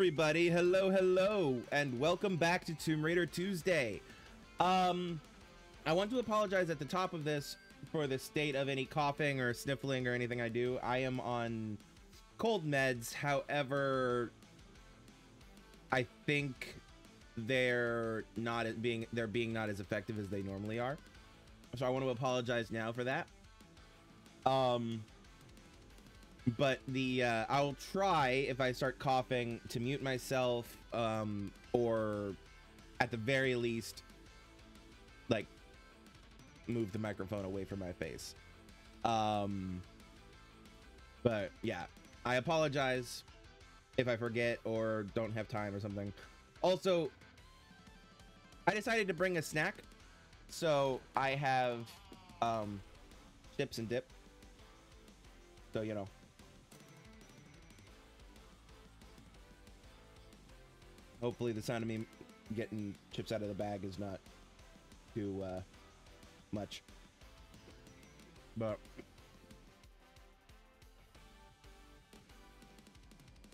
everybody. Hello, hello, and welcome back to Tomb Raider Tuesday. Um, I want to apologize at the top of this for the state of any coughing or sniffling or anything I do. I am on cold meds. However, I think they're not being they're being not as effective as they normally are. So I want to apologize now for that. Um, but the uh, I'll try if I start coughing to mute myself, um, or at the very least, like move the microphone away from my face. Um, but yeah, I apologize if I forget or don't have time or something. Also, I decided to bring a snack, so I have um, chips and dip. So you know. Hopefully, the sound of me getting chips out of the bag is not too uh, much. But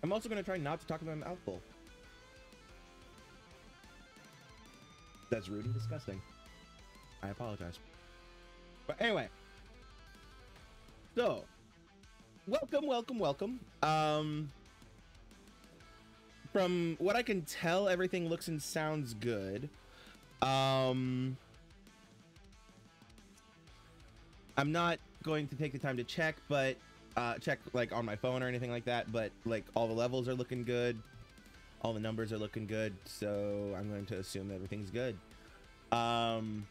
I'm also going to try not to talk about my mouthful. That's rude and disgusting. I apologize. But anyway. So, welcome, welcome, welcome. Um, from what I can tell, everything looks and sounds good. Um, I'm not going to take the time to check, but uh, check like on my phone or anything like that. But like all the levels are looking good, all the numbers are looking good, so I'm going to assume everything's good. Um.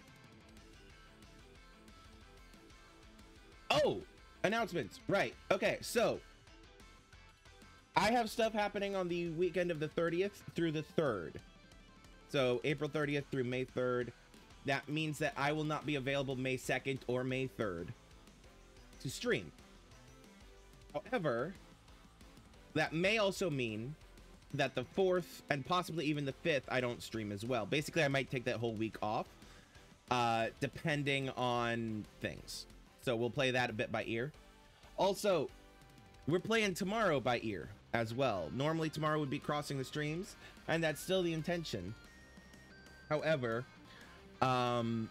Oh, announcements. Right. Okay. So I have stuff happening on the weekend of the 30th through the 3rd. So April 30th through May 3rd. That means that I will not be available May 2nd or May 3rd to stream. However, that may also mean that the 4th and possibly even the 5th I don't stream as well. Basically, I might take that whole week off uh, depending on things. So we'll play that a bit by ear. Also, we're playing tomorrow by ear as well. Normally tomorrow would be crossing the streams, and that's still the intention. However, um,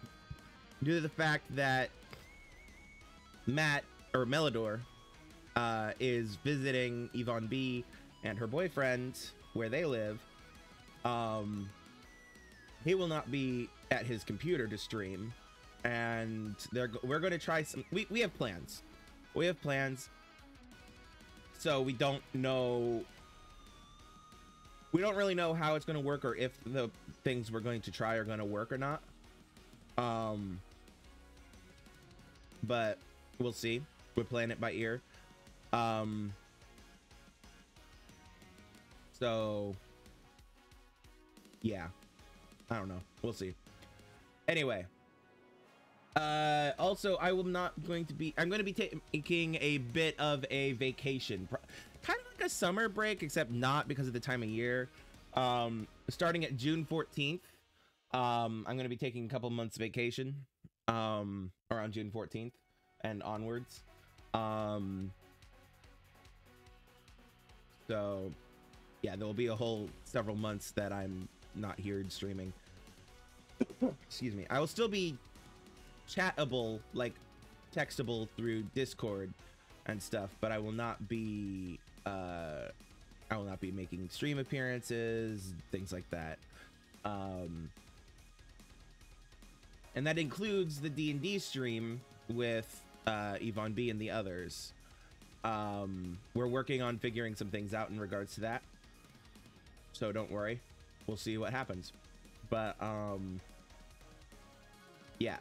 due to the fact that Matt or Melidor uh, is visiting Yvonne B and her boyfriend where they live, um, he will not be at his computer to stream, and they're we're going to try some. We we have plans. We have plans so we don't know we don't really know how it's going to work or if the things we're going to try are going to work or not. Um but we'll see. We're playing it by ear. Um so yeah. I don't know. We'll see. Anyway uh, also, I will not going to be. I'm going to be taking a bit of a vacation, kind of like a summer break, except not because of the time of year. Um, starting at June 14th, um, I'm going to be taking a couple months vacation. Um, around June 14th and onwards. Um, so yeah, there will be a whole several months that I'm not here streaming. Excuse me. I will still be chatable, like textable through Discord and stuff, but I will not be uh I will not be making stream appearances, things like that. Um and that includes the D&D stream with uh Yvonne B and the others. Um we're working on figuring some things out in regards to that. So don't worry. We'll see what happens. But um yeah,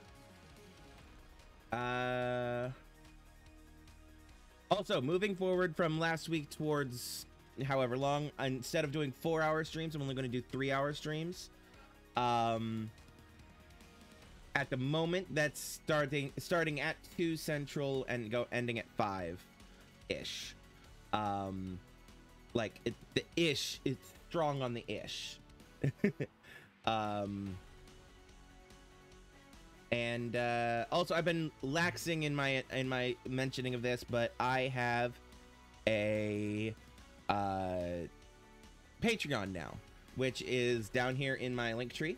uh, also, moving forward from last week towards however long, instead of doing four hour streams, I'm only going to do three hour streams. Um, at the moment, that's starting starting at two central and go ending at five ish. Um, like it, the ish is strong on the ish. um, And uh, also, I've been laxing in my in my mentioning of this, but I have a uh, Patreon now, which is down here in my Linktree.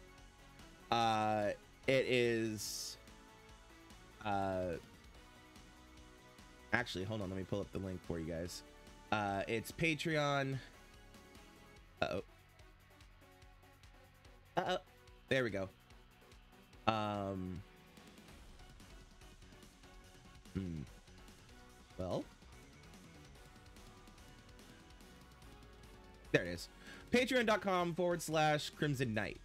Uh, it is. Uh, actually, hold on. Let me pull up the link for you guys. Uh, it's Patreon. Uh oh. Uh oh. There we go. Um. Hmm. Well. There it is. Patreon.com forward slash Krimzon Knight.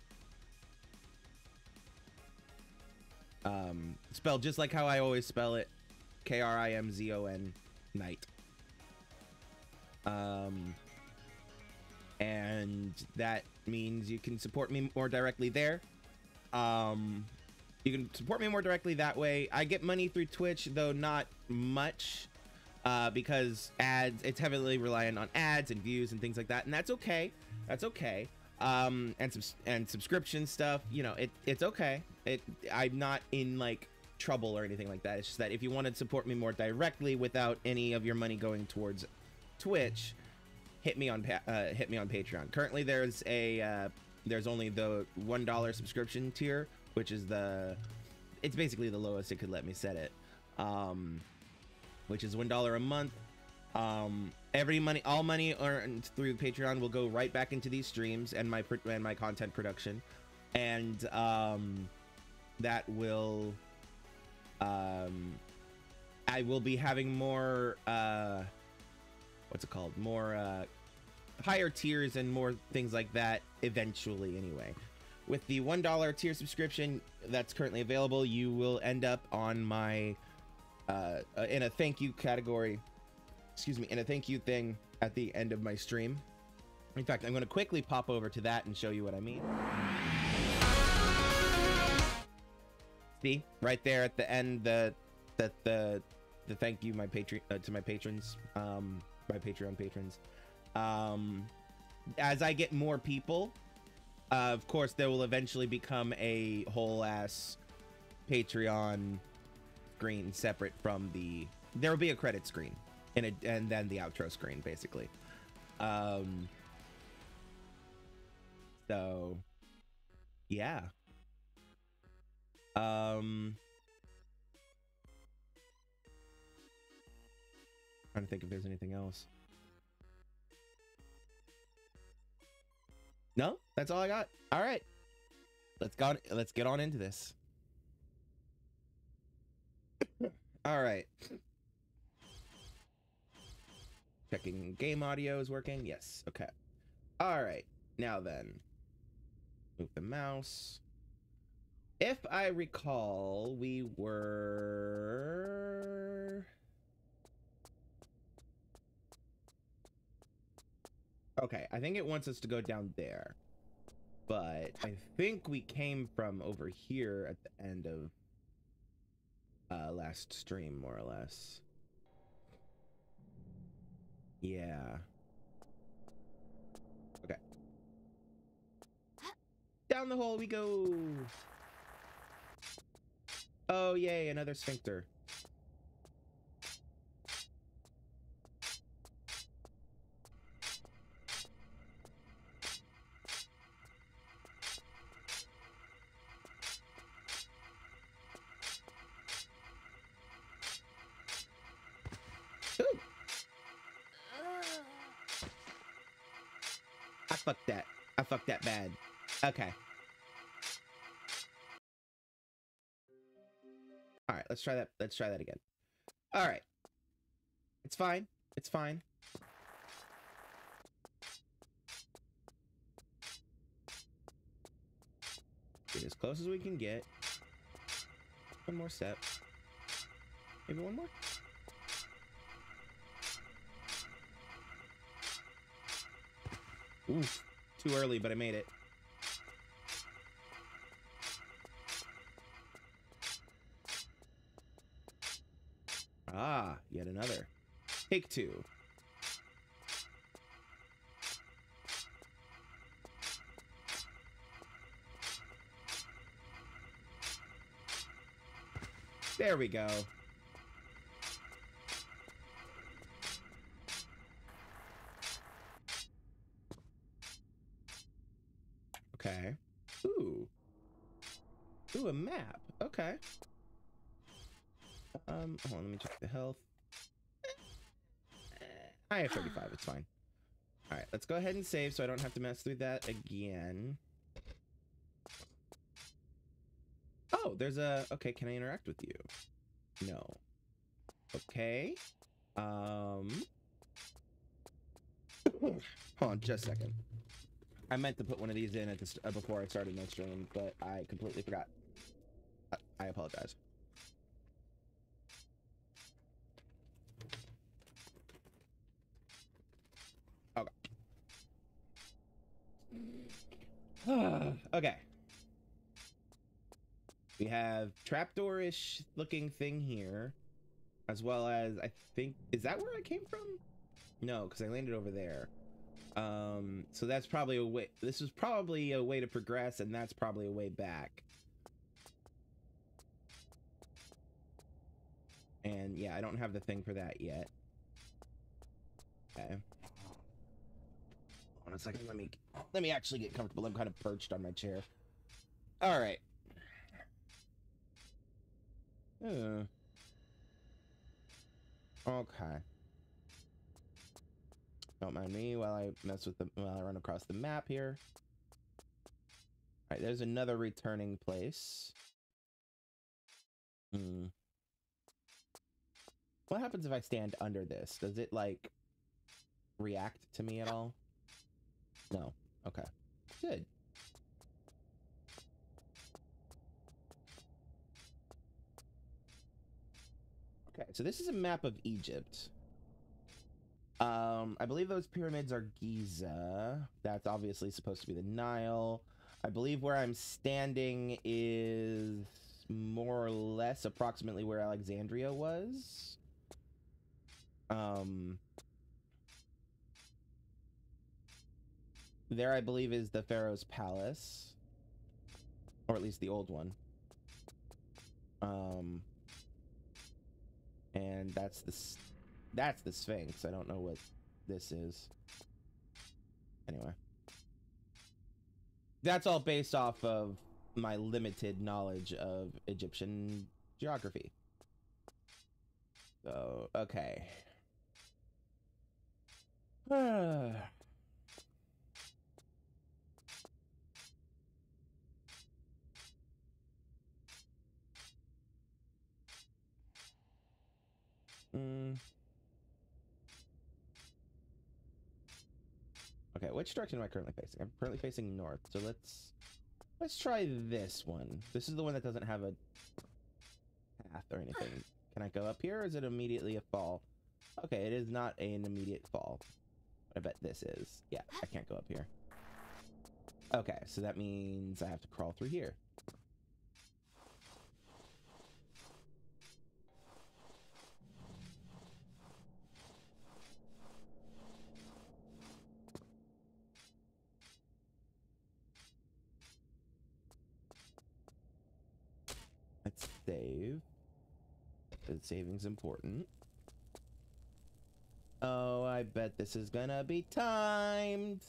Um, spelled just like how I always spell it. K R I M Z O N Knight. Um, and that means you can support me more directly there. Um, you can support me more directly that way. I get money through Twitch, though not much, uh, because ads. It's heavily reliant on ads and views and things like that, and that's okay. That's okay. Um, and and subscription stuff. You know, it it's okay. It I'm not in like trouble or anything like that. It's just that if you want to support me more directly without any of your money going towards Twitch, hit me on uh, hit me on Patreon. Currently, there's a uh, there's only the one dollar subscription tier, which is the it's basically the lowest it could let me set it, um, which is one dollar a month. Um, every money, all money earned through Patreon will go right back into these streams and my and my content production, and um, that will um, I will be having more uh, what's it called? More uh, higher tiers and more things like that eventually anyway. With the $1 tier subscription that's currently available, you will end up on my uh, in a thank you category. Excuse me, in a thank you thing at the end of my stream. In fact, I'm going to quickly pop over to that and show you what I mean. See, right there at the end, the the the, the thank you my patron uh, to my patrons, um, my Patreon patrons. Um, as I get more people, uh, of course, there will eventually become a whole ass Patreon screen separate from the. There will be a credit screen, and a, and then the outro screen, basically. Um. So, yeah. Um. Trying to think if there's anything else. No, that's all I got. All right, let's go. Let's get on into this. all right. Checking game audio is working. Yes. Okay. All right. Now then, move the mouse. If I recall, we were. Okay, I think it wants us to go down there. But I think we came from over here at the end of uh, last stream, more or less. Yeah. Okay. Down the hole we go. Oh, yay, another sphincter. Let's try that. Let's try that again. All right. It's fine. It's fine. Get as close as we can get. One more step. Maybe one more. Oof. Too early, but I made it. Ah, yet another. Take two. There we go. Okay. Ooh. Ooh, a map. Okay. Um, hold on, let me check the health. I have 35, it's fine. Alright, let's go ahead and save so I don't have to mess through that again. Oh, there's a... Okay, can I interact with you? No. Okay. Um... Hold on, just a second. I meant to put one of these in at the st- uh, before I started my stream, but I completely forgot. I, I apologize. Okay. We have trapdoor-ish looking thing here, as well as I think is that where I came from? No, because I landed over there. Um, so that's probably a way. This is probably a way to progress, and that's probably a way back. And yeah, I don't have the thing for that yet. Okay. Hold on a second. Let me let me actually get comfortable. I'm kind of perched on my chair. All right. Uh. Okay. Don't mind me while I mess with the while I run across the map here. All right, there's another returning place. Hmm. What happens if I stand under this? Does it like react to me at all? No. Okay. Good. Okay, so this is a map of Egypt. Um, I believe those pyramids are Giza. That's obviously supposed to be the Nile. I believe where I'm standing is more or less approximately where Alexandria was. Um, there, I believe, is the Pharaoh's palace, or at least the old one. Um, and that's the that's the Sphinx. I don't know what this is. Anyway, that's all based off of my limited knowledge of Egyptian geography. So, okay. mm. Okay, which direction am I currently facing? I'm currently facing north, so let's let's try this one. This is the one that doesn't have a path or anything. Can I go up here, is it immediately a fall? Okay, it is not an immediate fall. I bet this is. Yeah, I can't go up here. Okay, so that means I have to crawl through here. Let's save. The saving's important. Oh, I bet this is gonna be timed.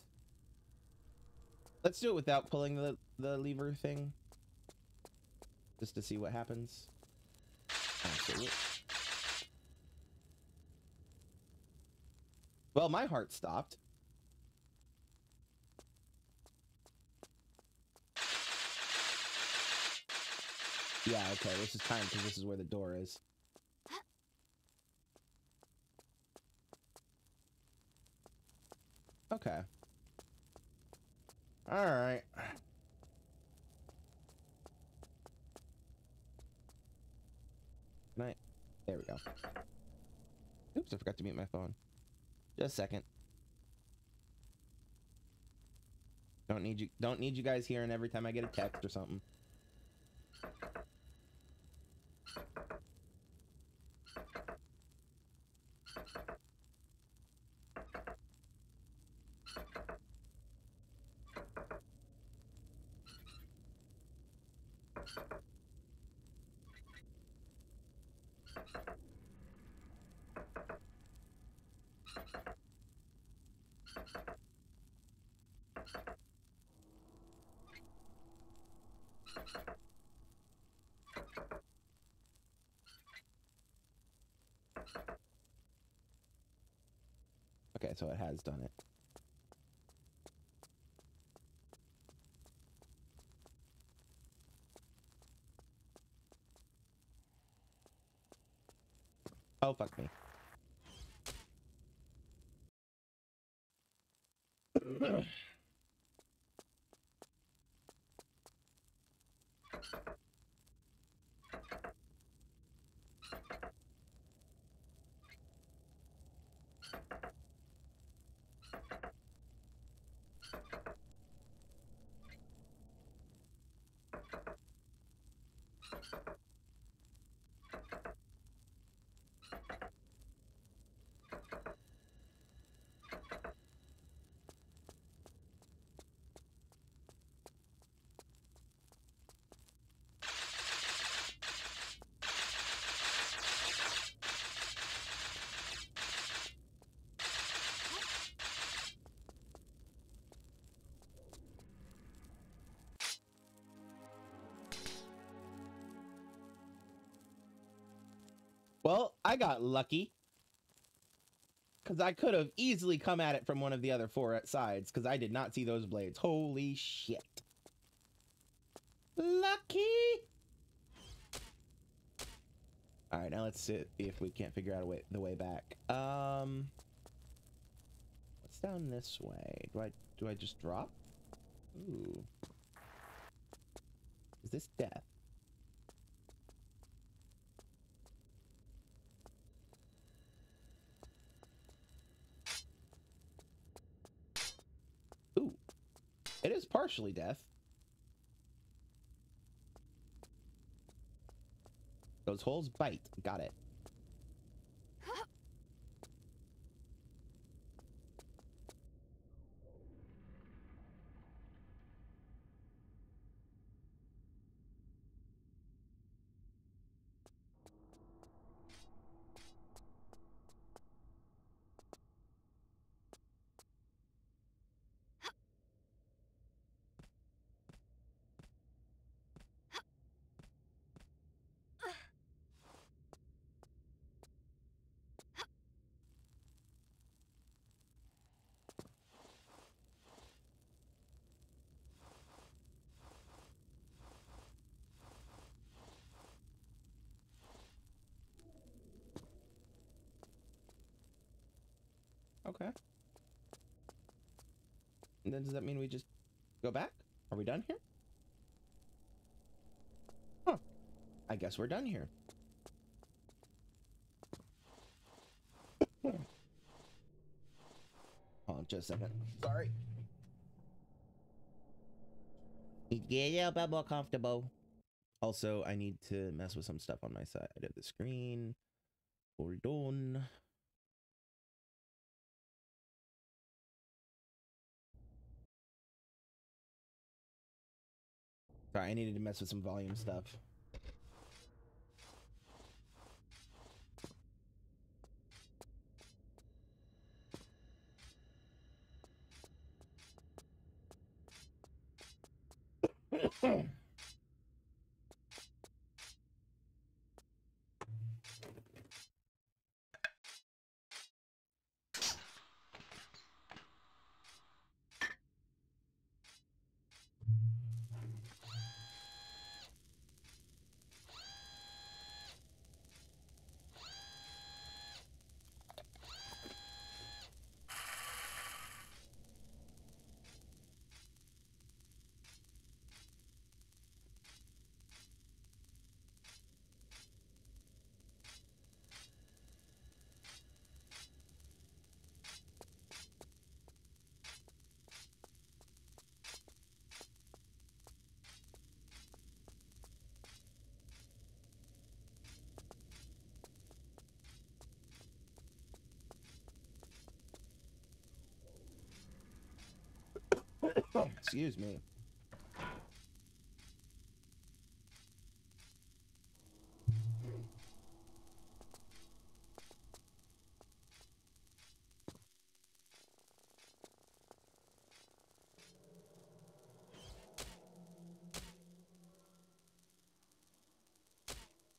Let's do it without pulling the, the lever thing. Just to see what happens. Well, my heart stopped. Yeah, okay, this is time because this is where the door is. Okay. Alright. Night. There we go. Oops, I forgot to mute my phone. Just a second. Don't need you don't need you guys hearing every time I get a text or something. Okay, so it has done it. Oh, fuck me. Well, I got lucky. Because I could have easily come at it from one of the other four sides, because I did not see those blades. Holy shit. Lucky! Alright, now let's see if we can't figure out a way, the way back. Um, What's down this way? Do I, do I just drop? Ooh. Is this death? Ooh. It is partially deaf. Those holes bite. Got it. Okay. And then does that mean we just go back? Are we done here? Huh. I guess we're done here. Hold on just a second. Sorry. Get a bit more comfortable. Also, I need to mess with some stuff on my side of the screen. Hold on. Sorry, I needed to mess with some volume stuff. Excuse me.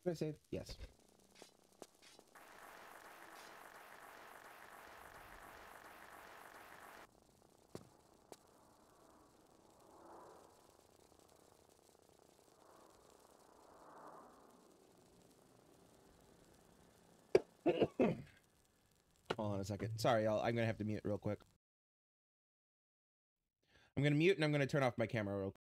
Did I save? Yes. A second. Sorry, y'all. I'm gonna have to mute real quick. I'm gonna mute and I'm gonna turn off my camera real quick.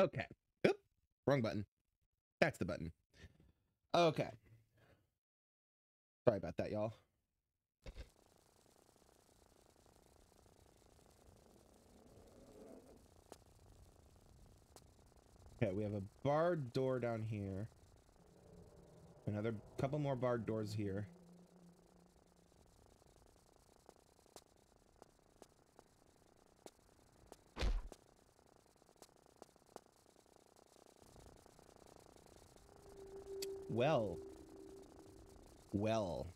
Okay. Oop. Wrong button. That's the button. Okay. Sorry about that, y'all. Okay, we have a barred door down here. Another couple more barred doors here. Well. Well.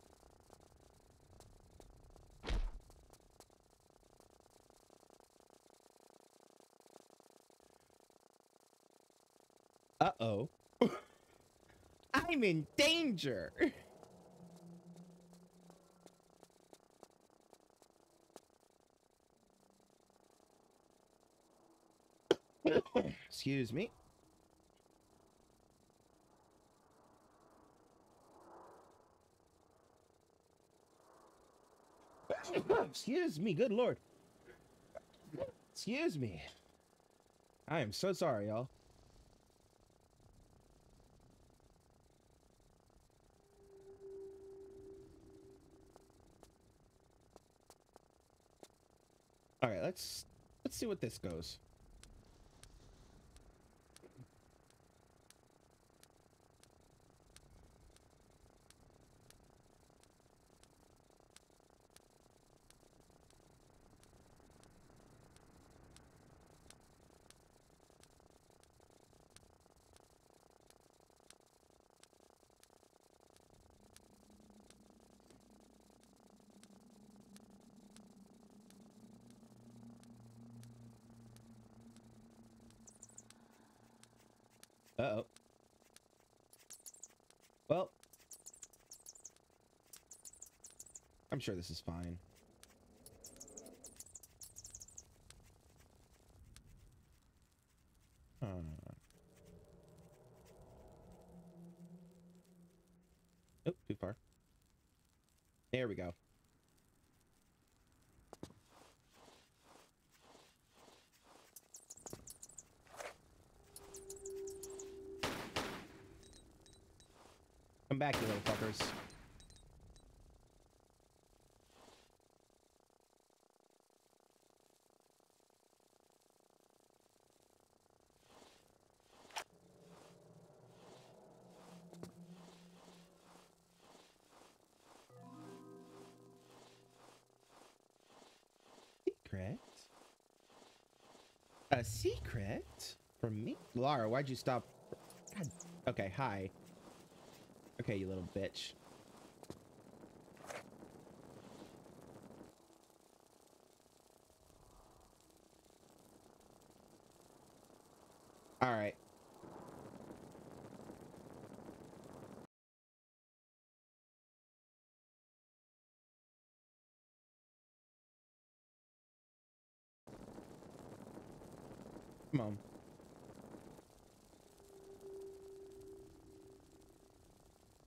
Uh-oh. I'm in danger. Excuse me. Excuse me, good lord. Excuse me. I am so sorry, y'all. All right, let's let's see what this goes. Uh-oh. Well. I'm sure this is fine. Huh. Oh, too far. There we go. Come back, you little fuckers. A secret? From me? Lara, why'd you stop? God. Okay, hi. Okay, you little bitch. All right. Come on.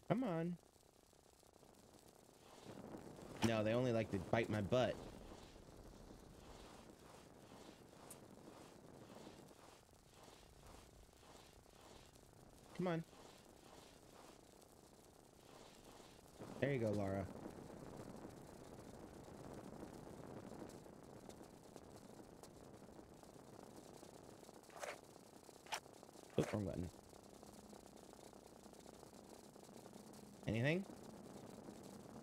Come on. No, they only like to bite my butt. Come on. There you go, Laura. Oh, wrong button. Anything?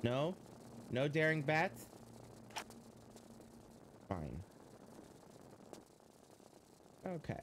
No? No daring bats? Fine. Okay.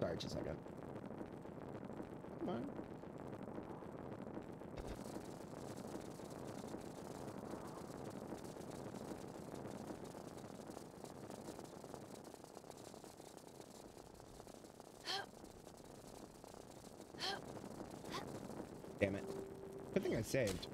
Sorry, just a second. Come on. Damn it. Good thing I saved.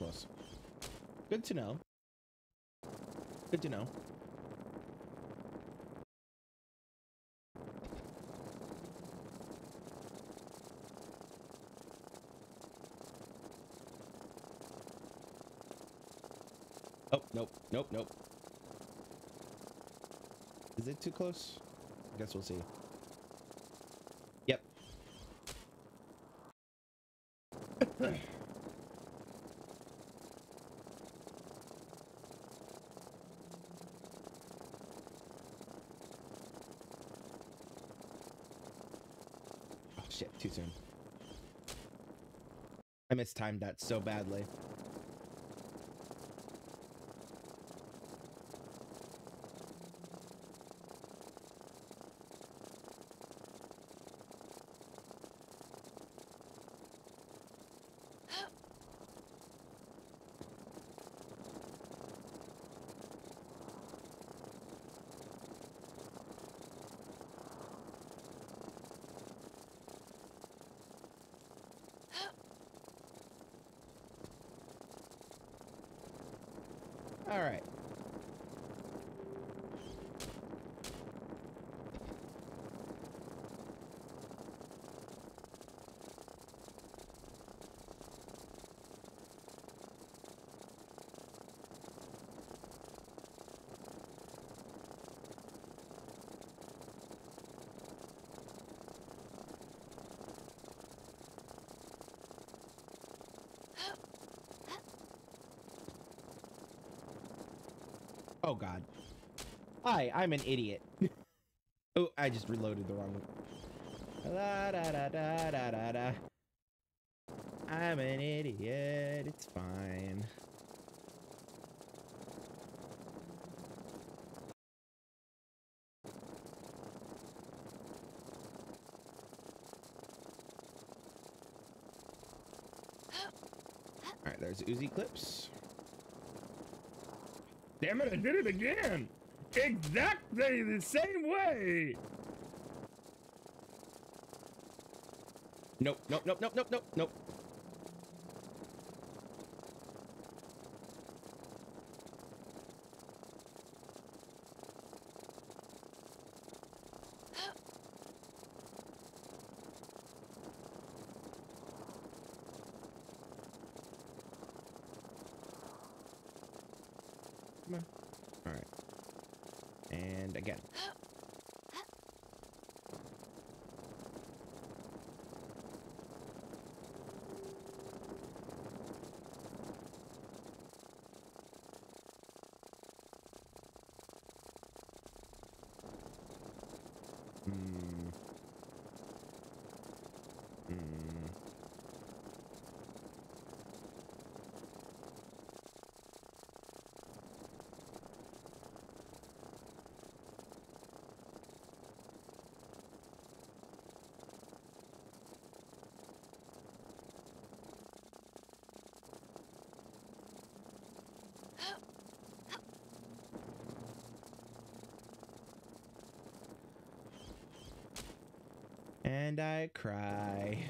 Close. Good to know. Good to know. Oh, nope, nope, nope. Is it too close? I guess we'll see. Yep. I mistimed that so badly. All right. Oh god. Hi, I'm an idiot. oh, I just reloaded the wrong one. Da da da da da da. I'm an idiot. It's fine. Alright, there's Uzi clips. Damn it, I did it again! Exactly the same way! Nope, nope, nope, nope, nope, nope, nope. Come on. All right. And again. Hmm. Hmm. And I cry.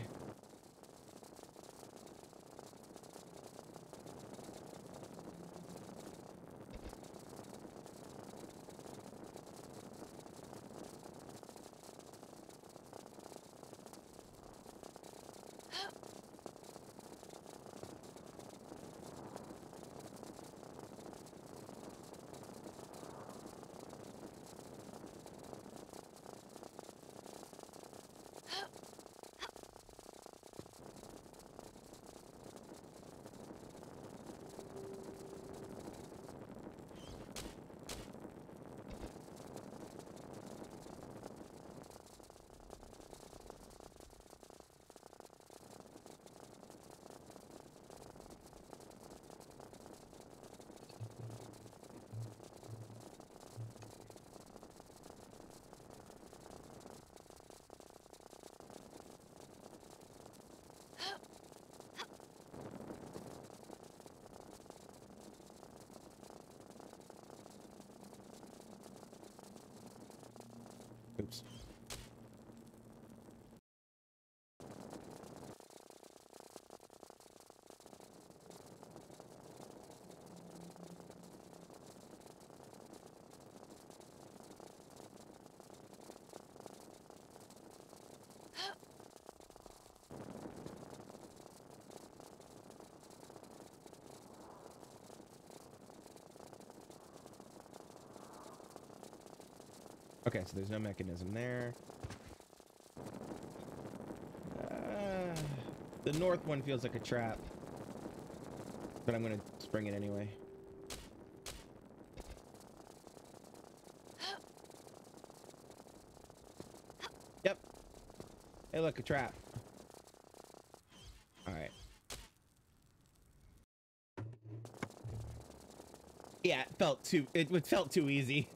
Okay, so there's no mechanism there. Uh, the north one feels like a trap. But I'm gonna spring it anyway. Yep. Hey, look, a trap. All right. Yeah, it felt too. It felt too easy.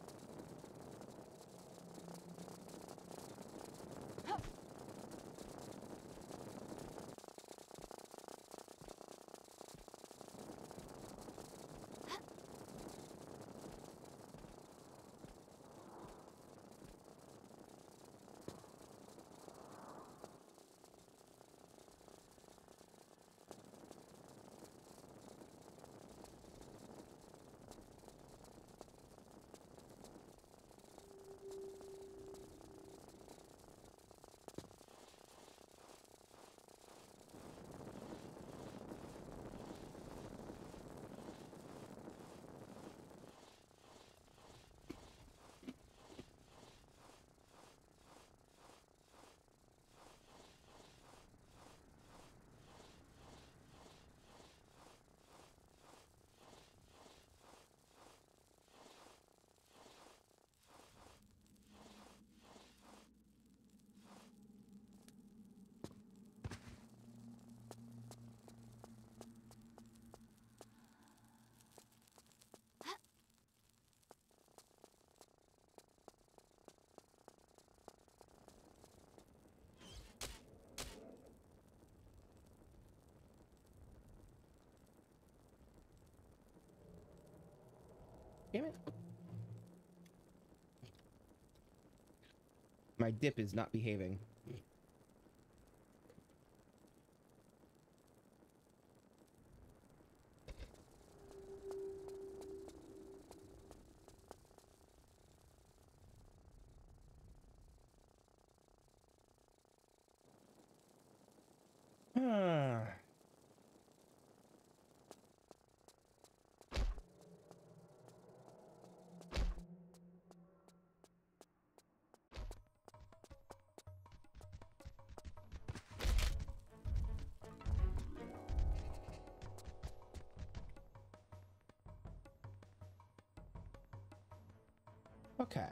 My dip is not behaving. Okay.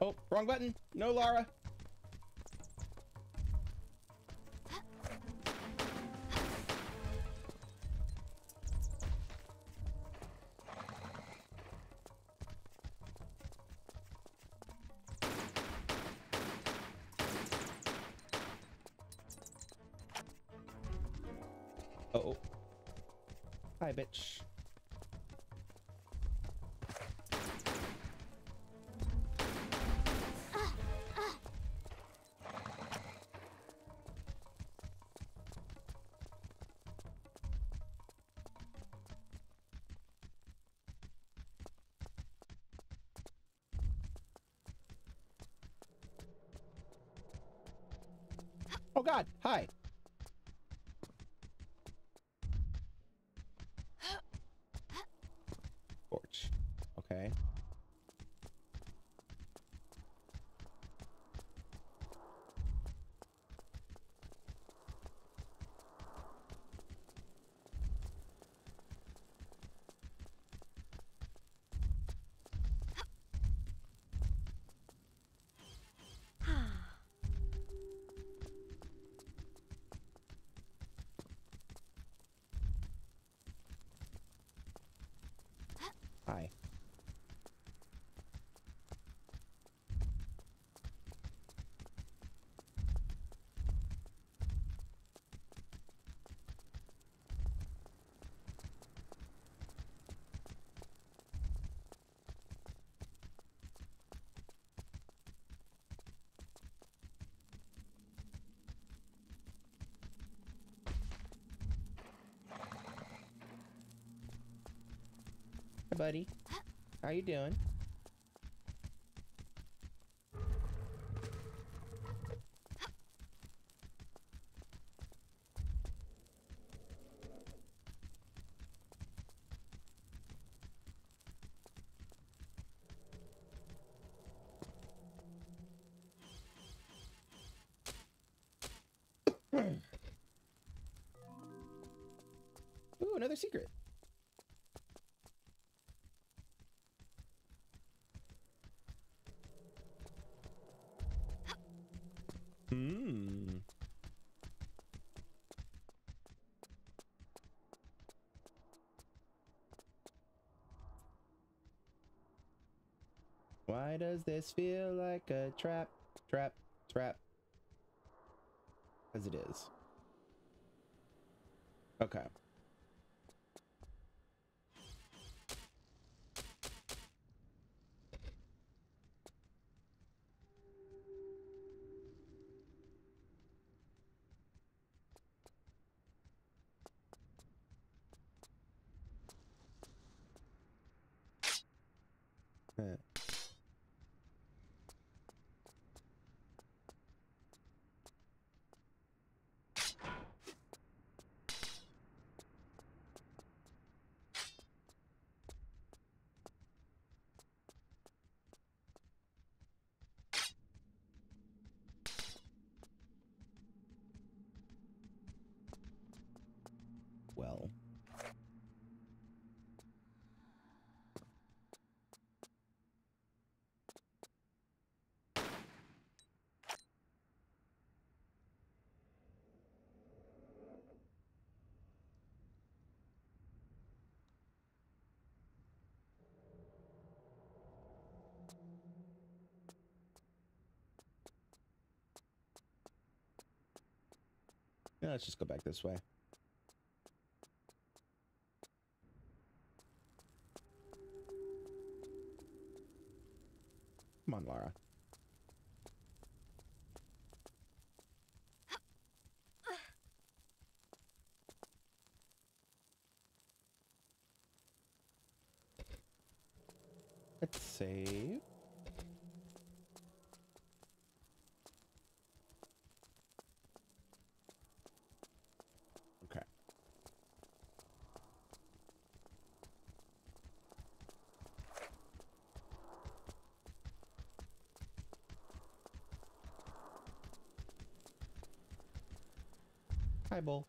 Oh, wrong button. No, Lara. Hi, bitch. Oh god, hi. Torch. Okay. Hi. Buddy. How you doing? Does this feel like a trap, trap, trap? As it is. Okay. Uh, Well. Yeah, let's just go back this way. Come on, Lara. Let's save. Okay. Hi, Bull.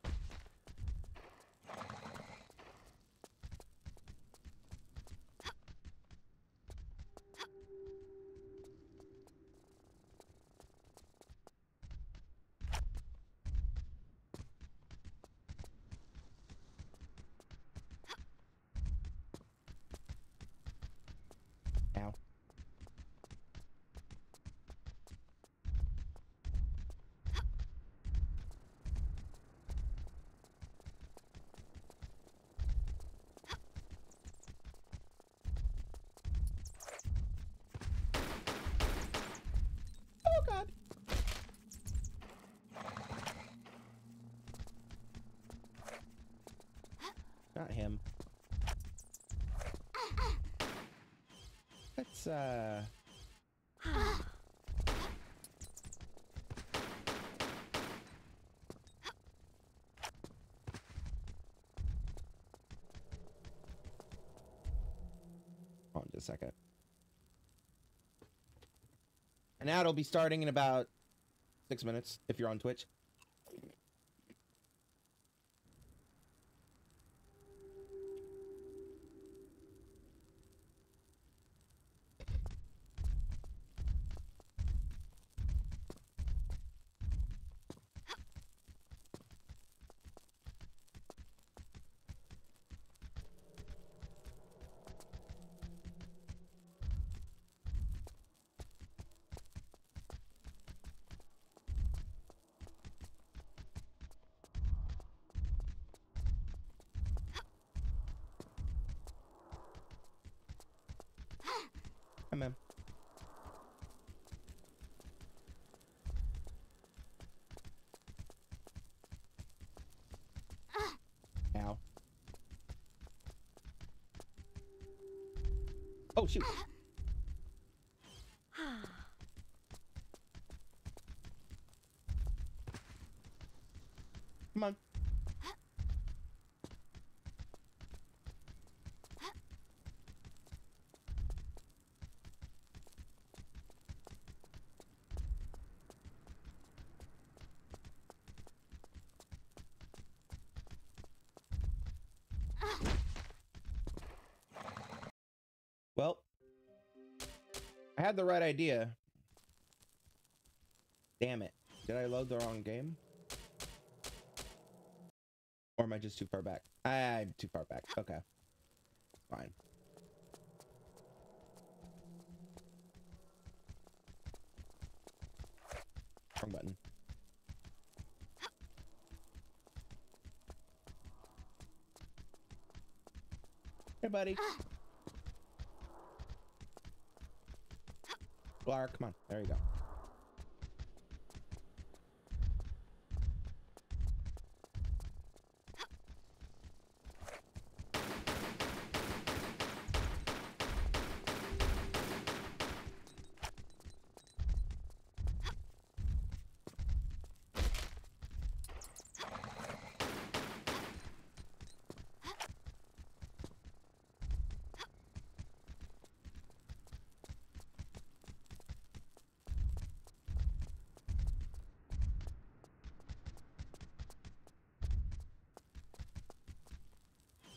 Ow. Oh god. Not him. Let's uh Hold on just a second. And now it'll be starting in about six minutes if you're on Twitch. Hi, ma'am. Ow. Oh! Oh, shoot. Come on. Had the right idea. Damn it. Did I load the wrong game? Or am I just too far back? I'm too far back. Okay. Fine. Wrong button. Hey, buddy. Ah. Lar, come on. There you go.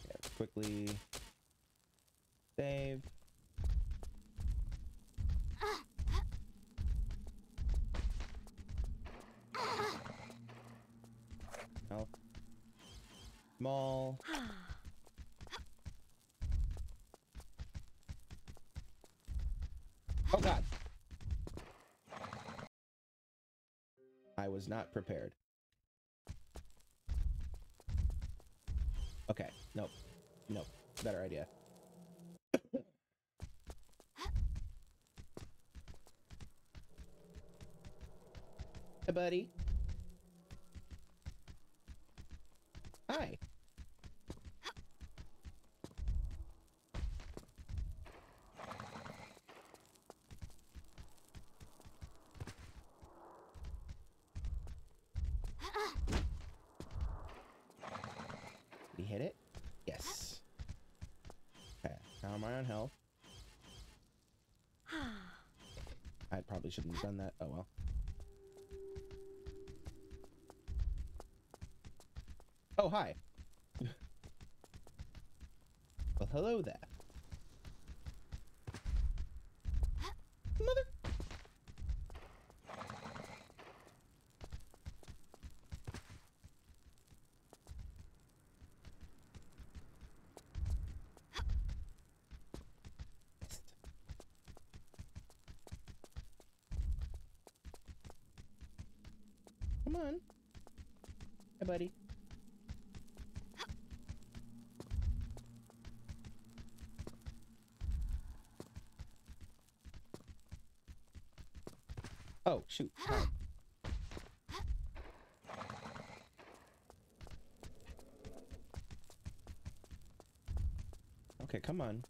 Yeah, quickly save. Health. Small. Oh god. I was not prepared. Okay, nope. Nope. Better idea. hey, buddy. Hi. Did he hit it? Yes. Okay, how am I on health? I probably shouldn't have done that. Oh well. Oh, hi. well, hello there. Mother. Come on. Hey, buddy. Oh, shoot. Okay, come on.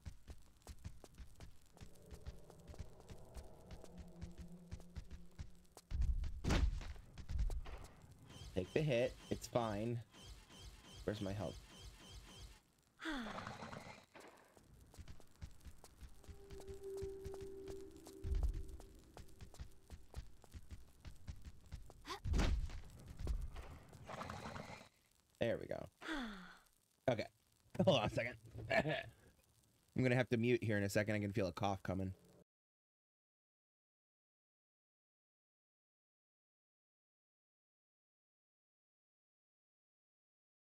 Take the hit. It's fine. Where's my health? There we go. Okay. Hold on a second. I'm gonna have to mute here in a second. I can feel a cough coming.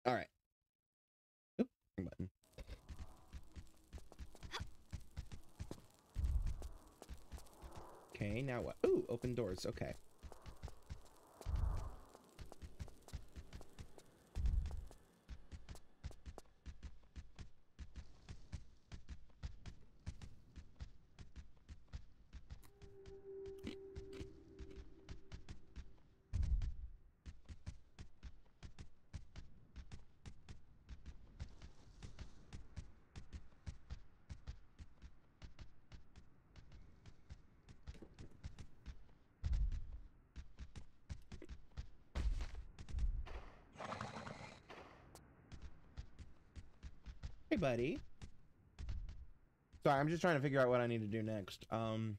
All right. Oop, button. Okay, now what? Ooh, open doors. Okay. Buddy. Sorry, I'm just trying to figure out what I need to do next. Um.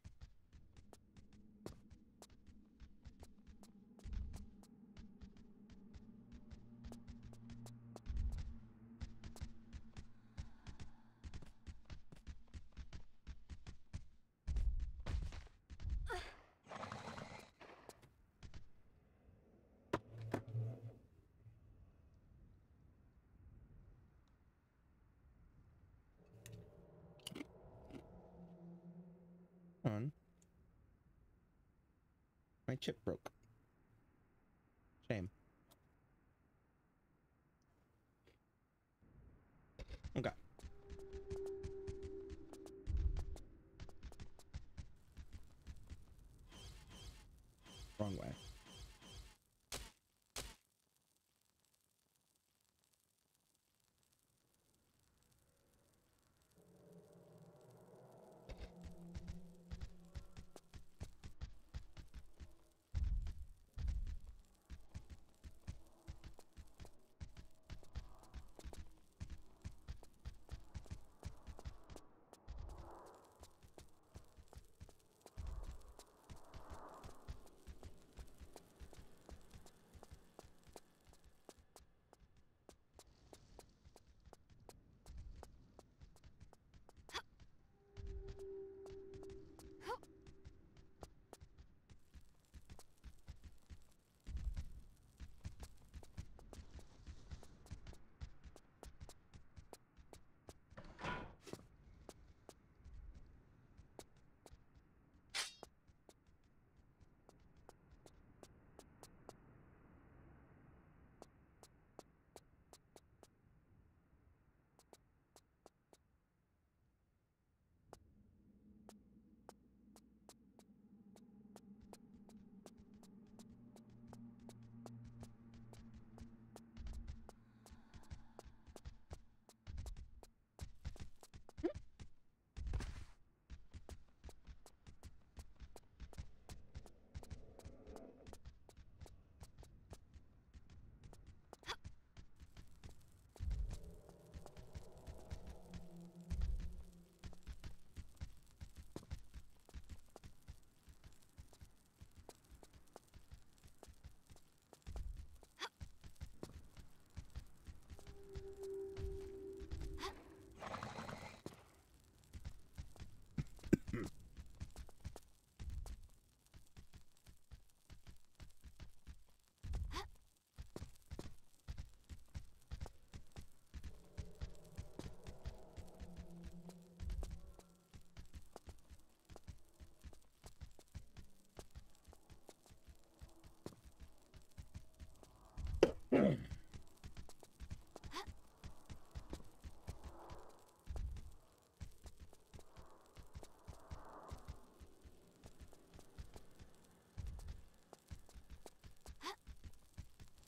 Hmm.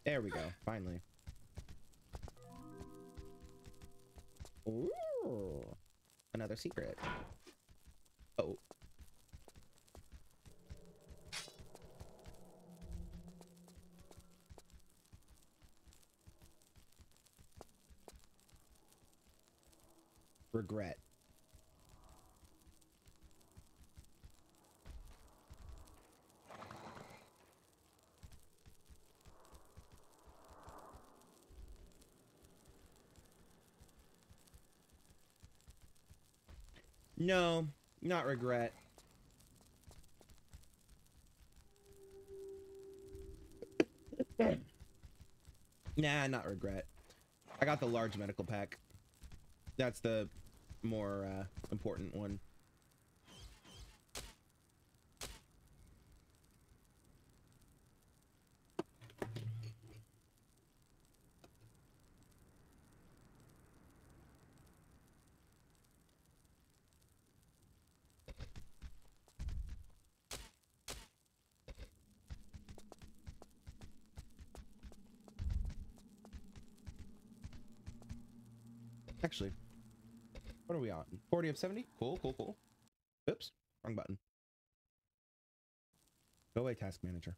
There we go. Finally. Ooh. Another secret. Oh. Regret. No, not regret. nah, not regret. I got the large medical pack. That's the more uh, important one. Actually, what are we on? 40 of 70? Cool, cool, cool. Oops, wrong button. Go away, task manager.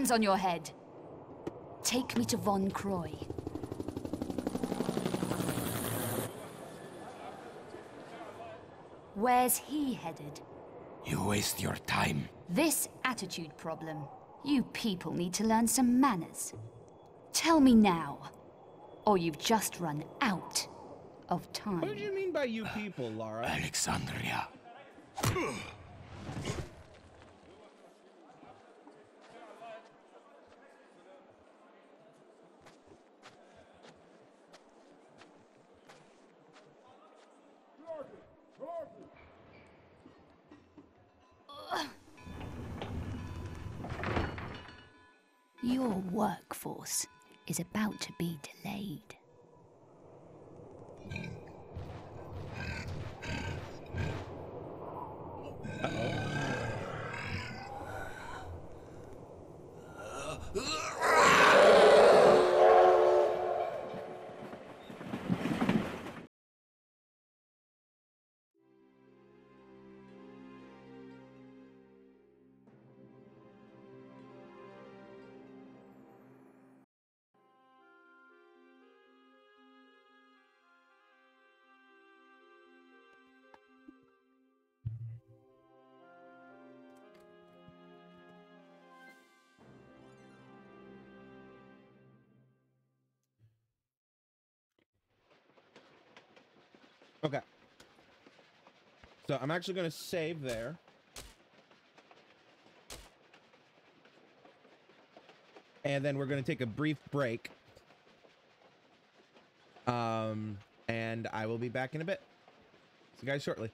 Hands on your head. Take me to Von Croy. Where's he headed? You waste your time. This attitude problem. You people need to learn some manners. Tell me now, or you've just run out of time. What do you mean by you people, Lara? Alexandria. workforce is about to be delayed. Okay. So I'm actually going to save there. And then we're going to take a brief break. Um, and I will be back in a bit. See you guys shortly.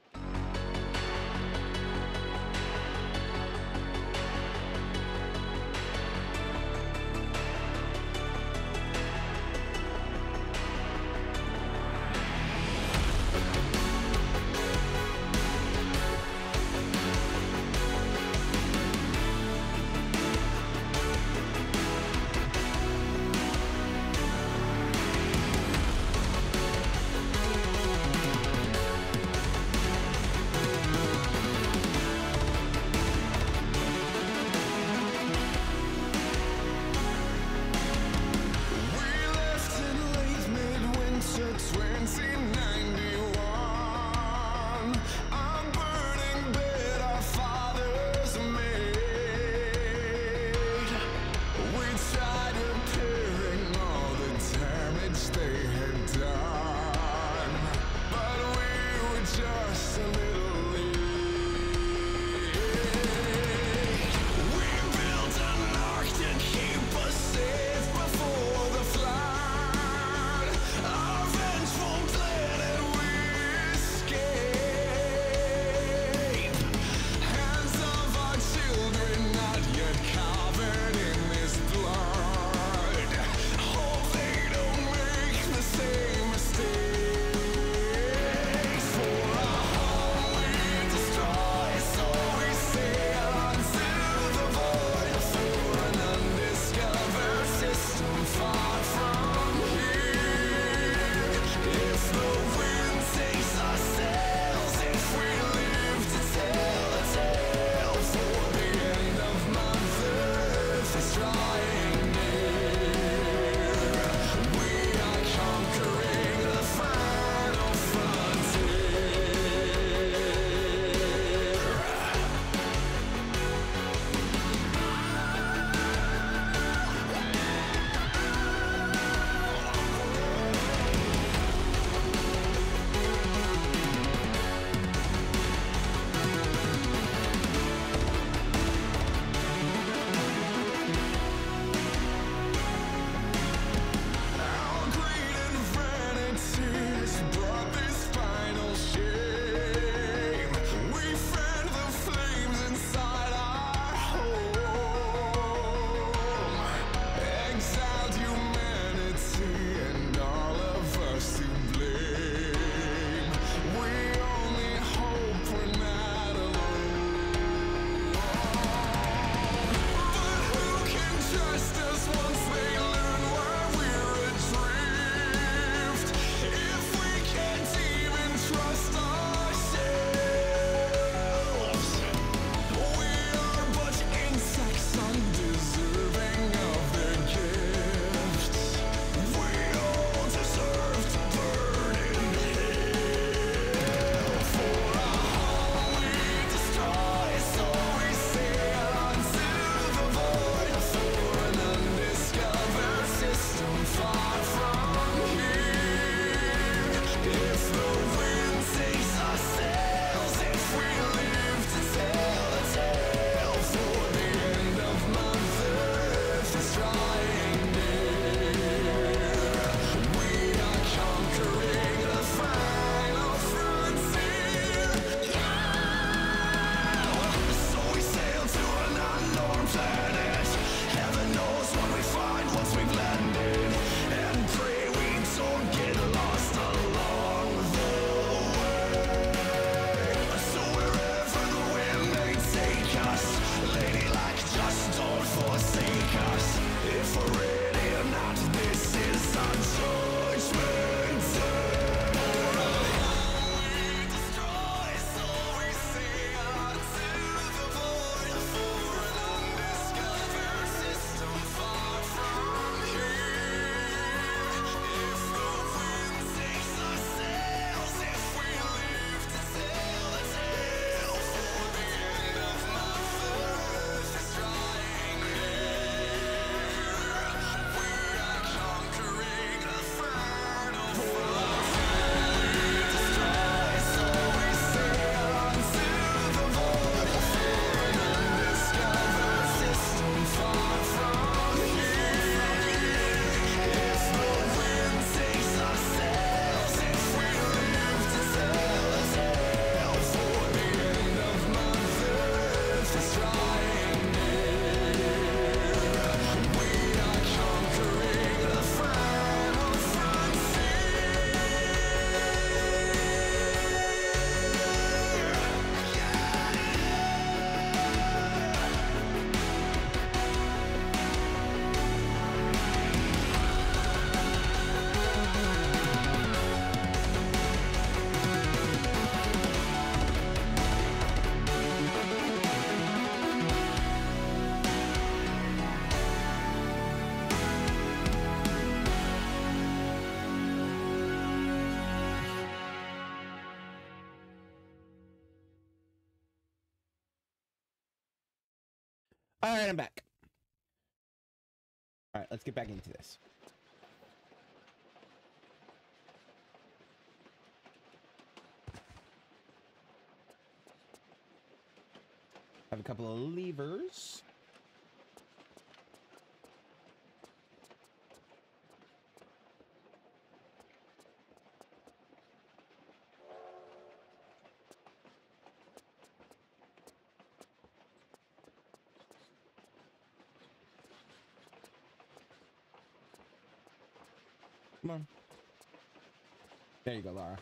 Get back into this. Have a couple of levers. Come on. There you go, Lara.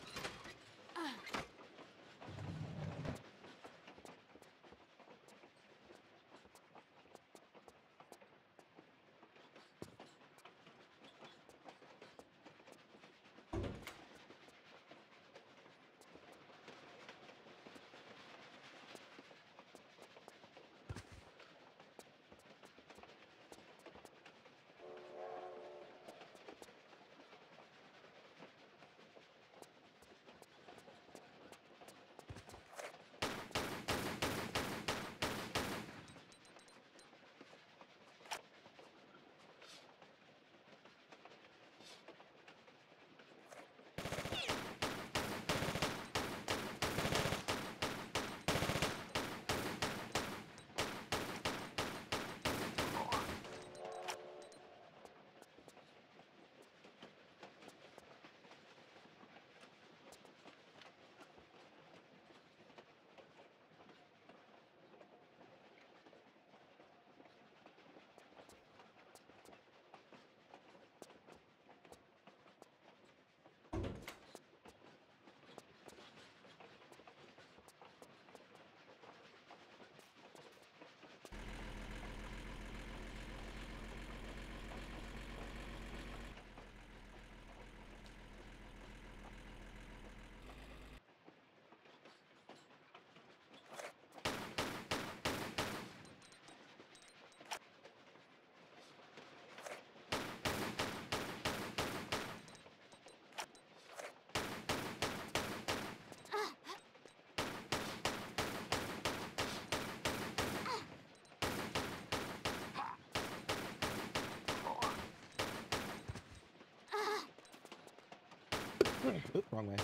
wrong way.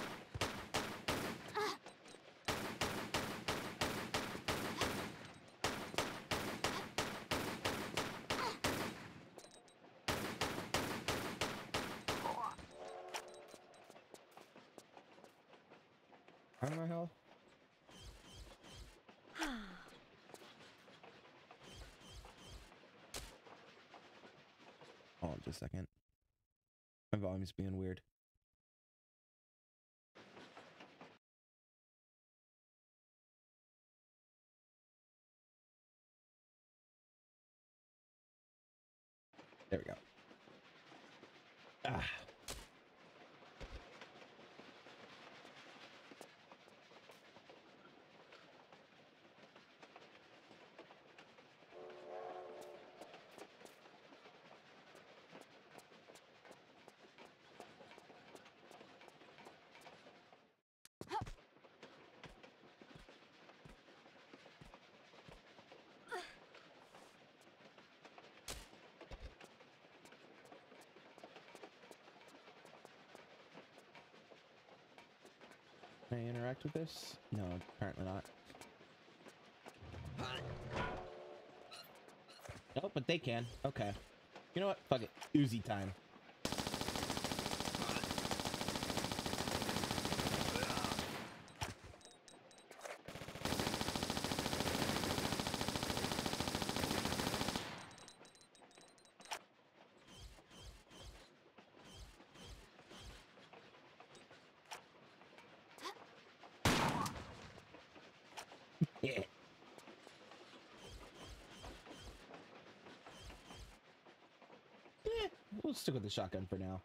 How the hell? Hold on just a second. My volume's being weird. Can I interact with this? No, apparently not. Oh, but they can. Okay. You know what? Fuck it. Uzi time. Yeah. Eh, we'll stick with the shotgun for now.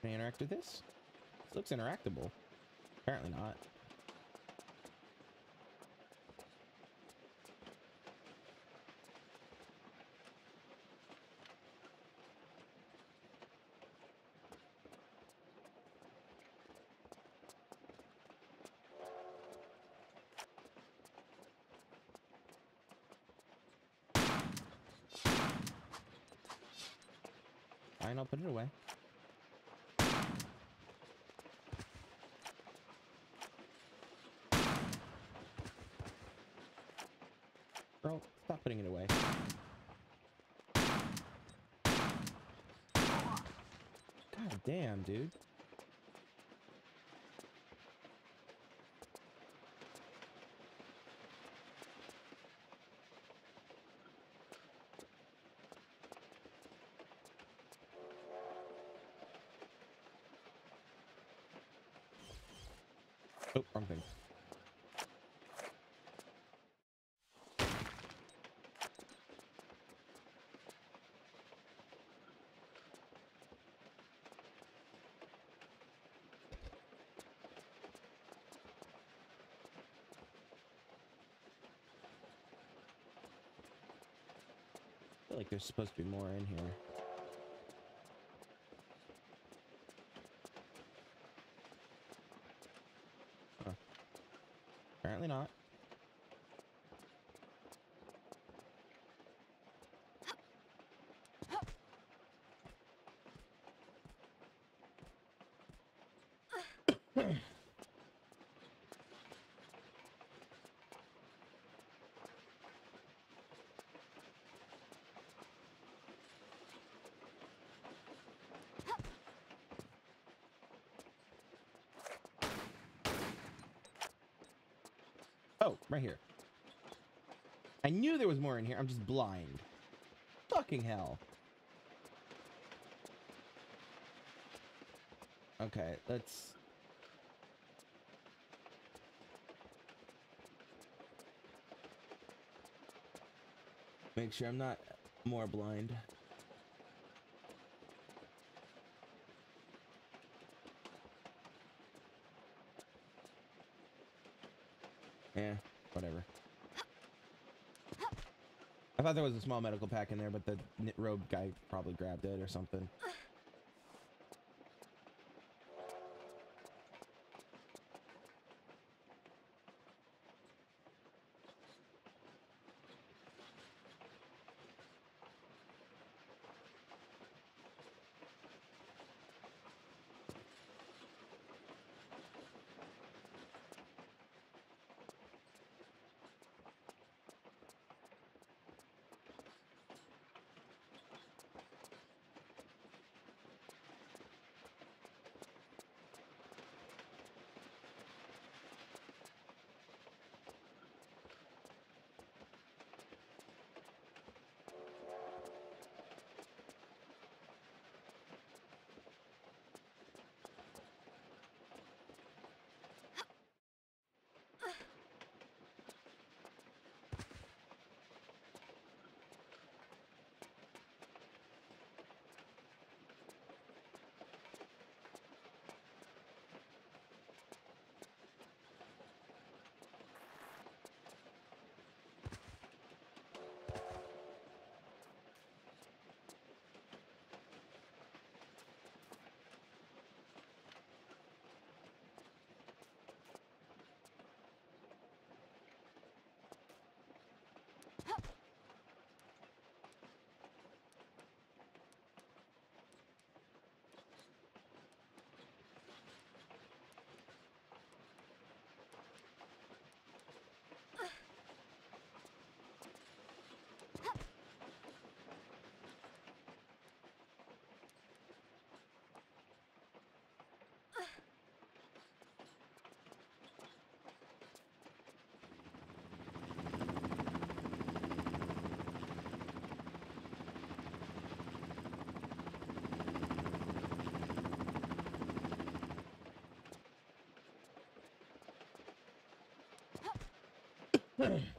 Can I interact with this? Looks interactable. Apparently not. Fine, I'll put it away. Girl, stop putting it away. God damn, dude. Oh, wrong thing. Feel like there's supposed to be more in here. Huh. Apparently not. Oh, right here. I knew there was more in here. I'm just blind. Fucking hell. Okay, let's... Make sure I'm not more blind. Yeah, whatever. I thought there was a small medical pack in there, but the knit robe guy probably grabbed it or something. Hmm.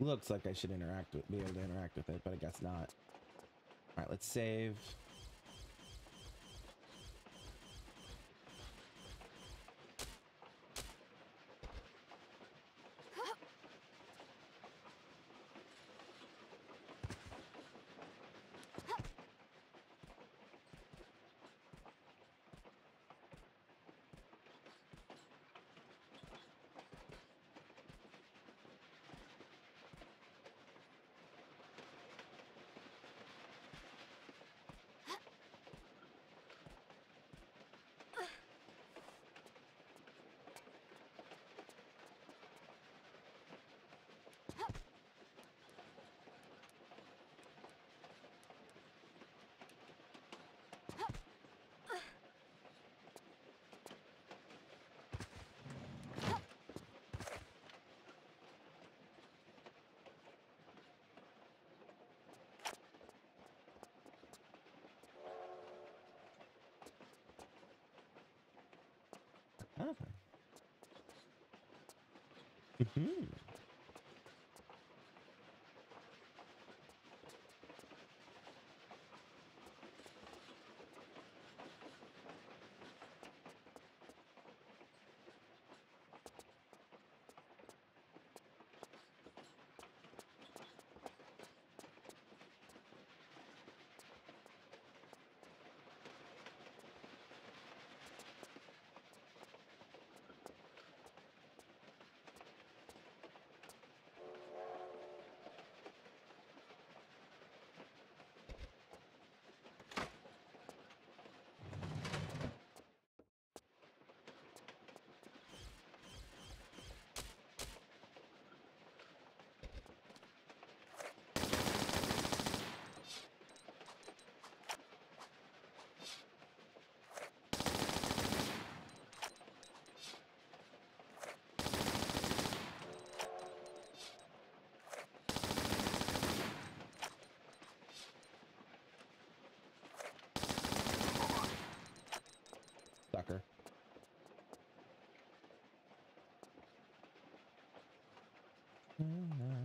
Looks like I should interact with, be able to interact with it, but I guess not. All right, let's save. Oh. Hmm Na,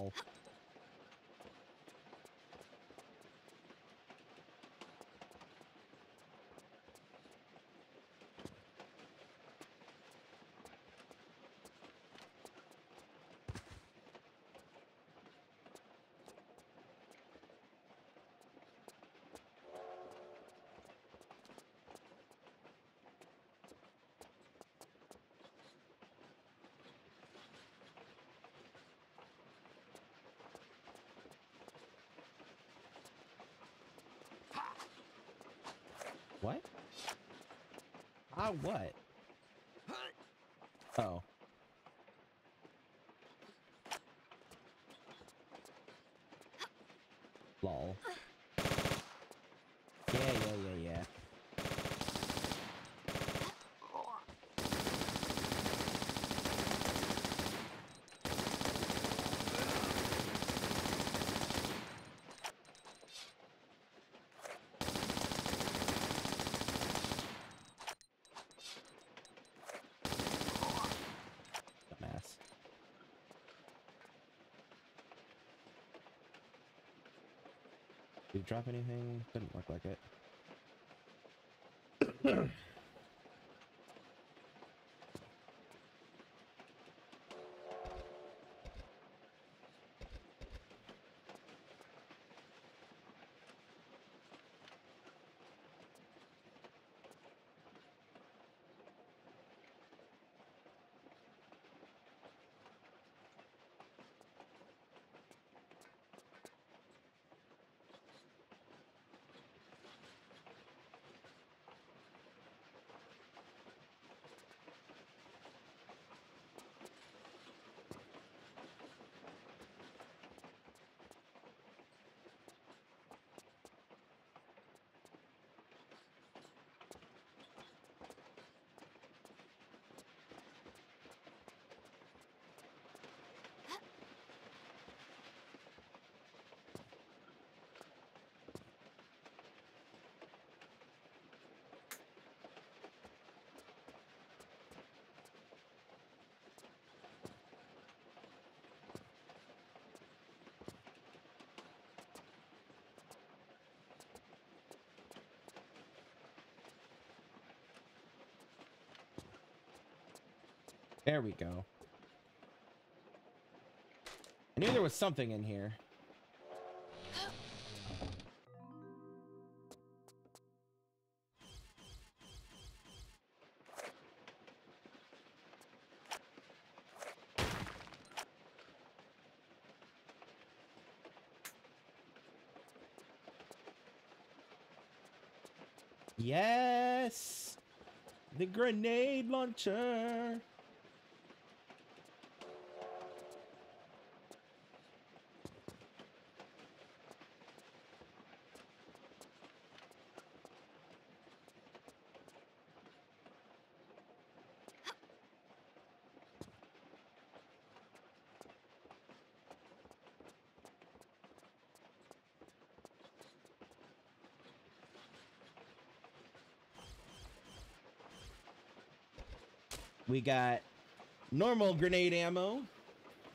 Lol. What? Ah, what? Oh. Lol. Yeah, yeah, yeah, yeah. Dumbass. Did drop anything? Didn't look like it. There we go. I knew there was something in here. Yes! The grenade launcher! We got normal grenade ammo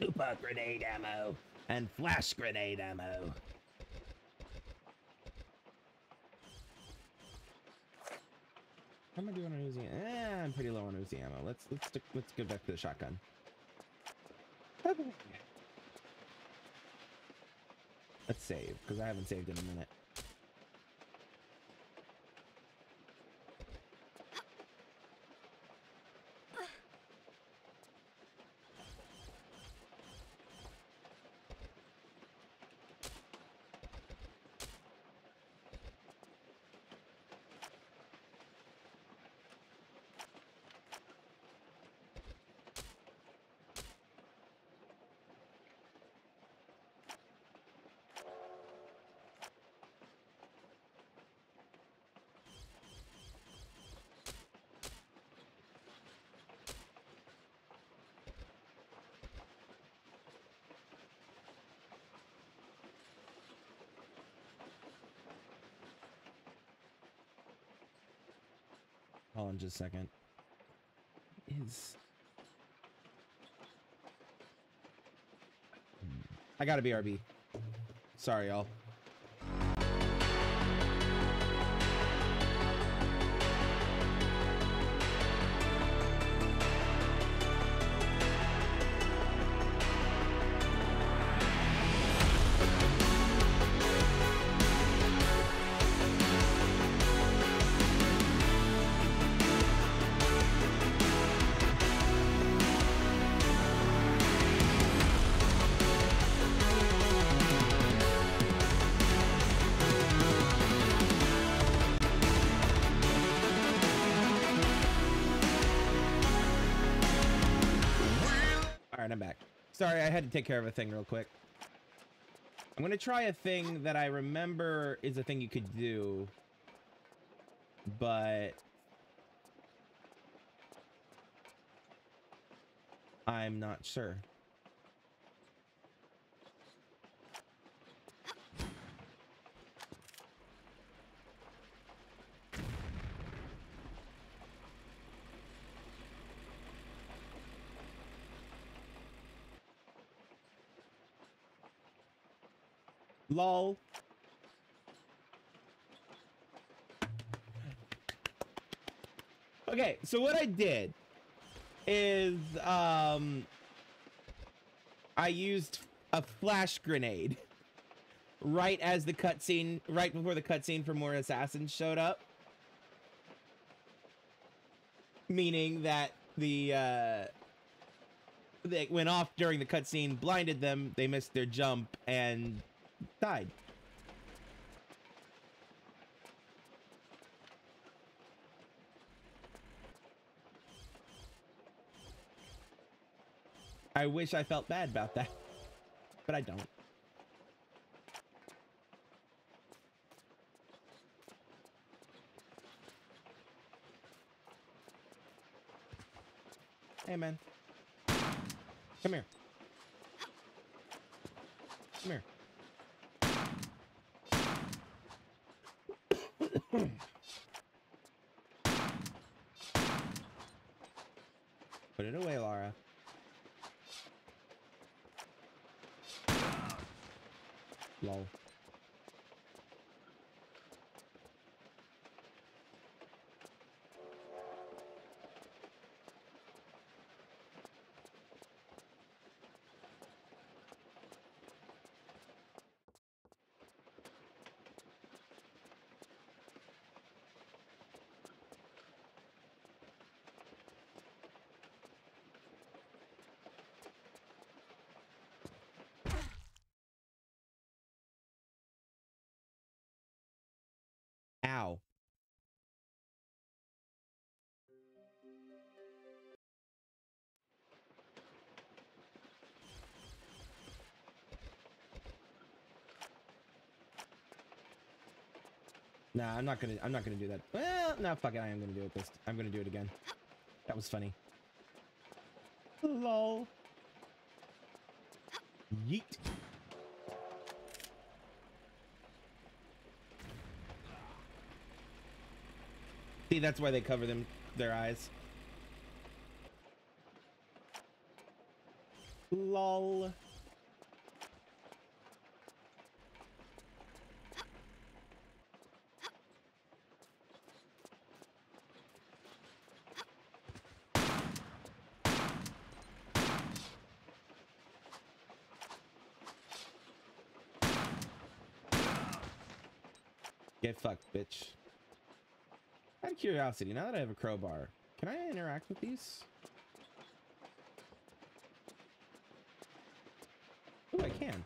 Super grenade ammo. and flash grenade ammo. How am I doing on Uzi? Eh, I'm pretty low on Uzi ammo. Let's let's stick, let's go back to the shotgun. Let's save because I haven't saved in a minute. On just a second. Is Hmm. I gotta BRB. Sorry, y'all. Sorry, I had to take care of a thing real quick. I'm gonna try a thing that I remember is a thing you could do, but I'm not sure. Lol. Okay, so what I did is um I used a flash grenade right as the cutscene right before the cutscene for more assassins showed up. Meaning that the uh they went off during the cutscene, blinded them, they missed their jump, and died. I wish I felt bad about that, but I don't. Hey, man. Come here. Come here. Put it away, Lara. Lol. Nah, I'm not gonna. I'm not gonna do that. Well, no, fuck it. I am gonna do it this. I'm gonna do it again. That was funny. Lol. Yeet. See, that's why they cover them their eyes. Lol. Get fucked, bitch. Out of curiosity, now that I have a crowbar, can I interact with these? Oh, I can.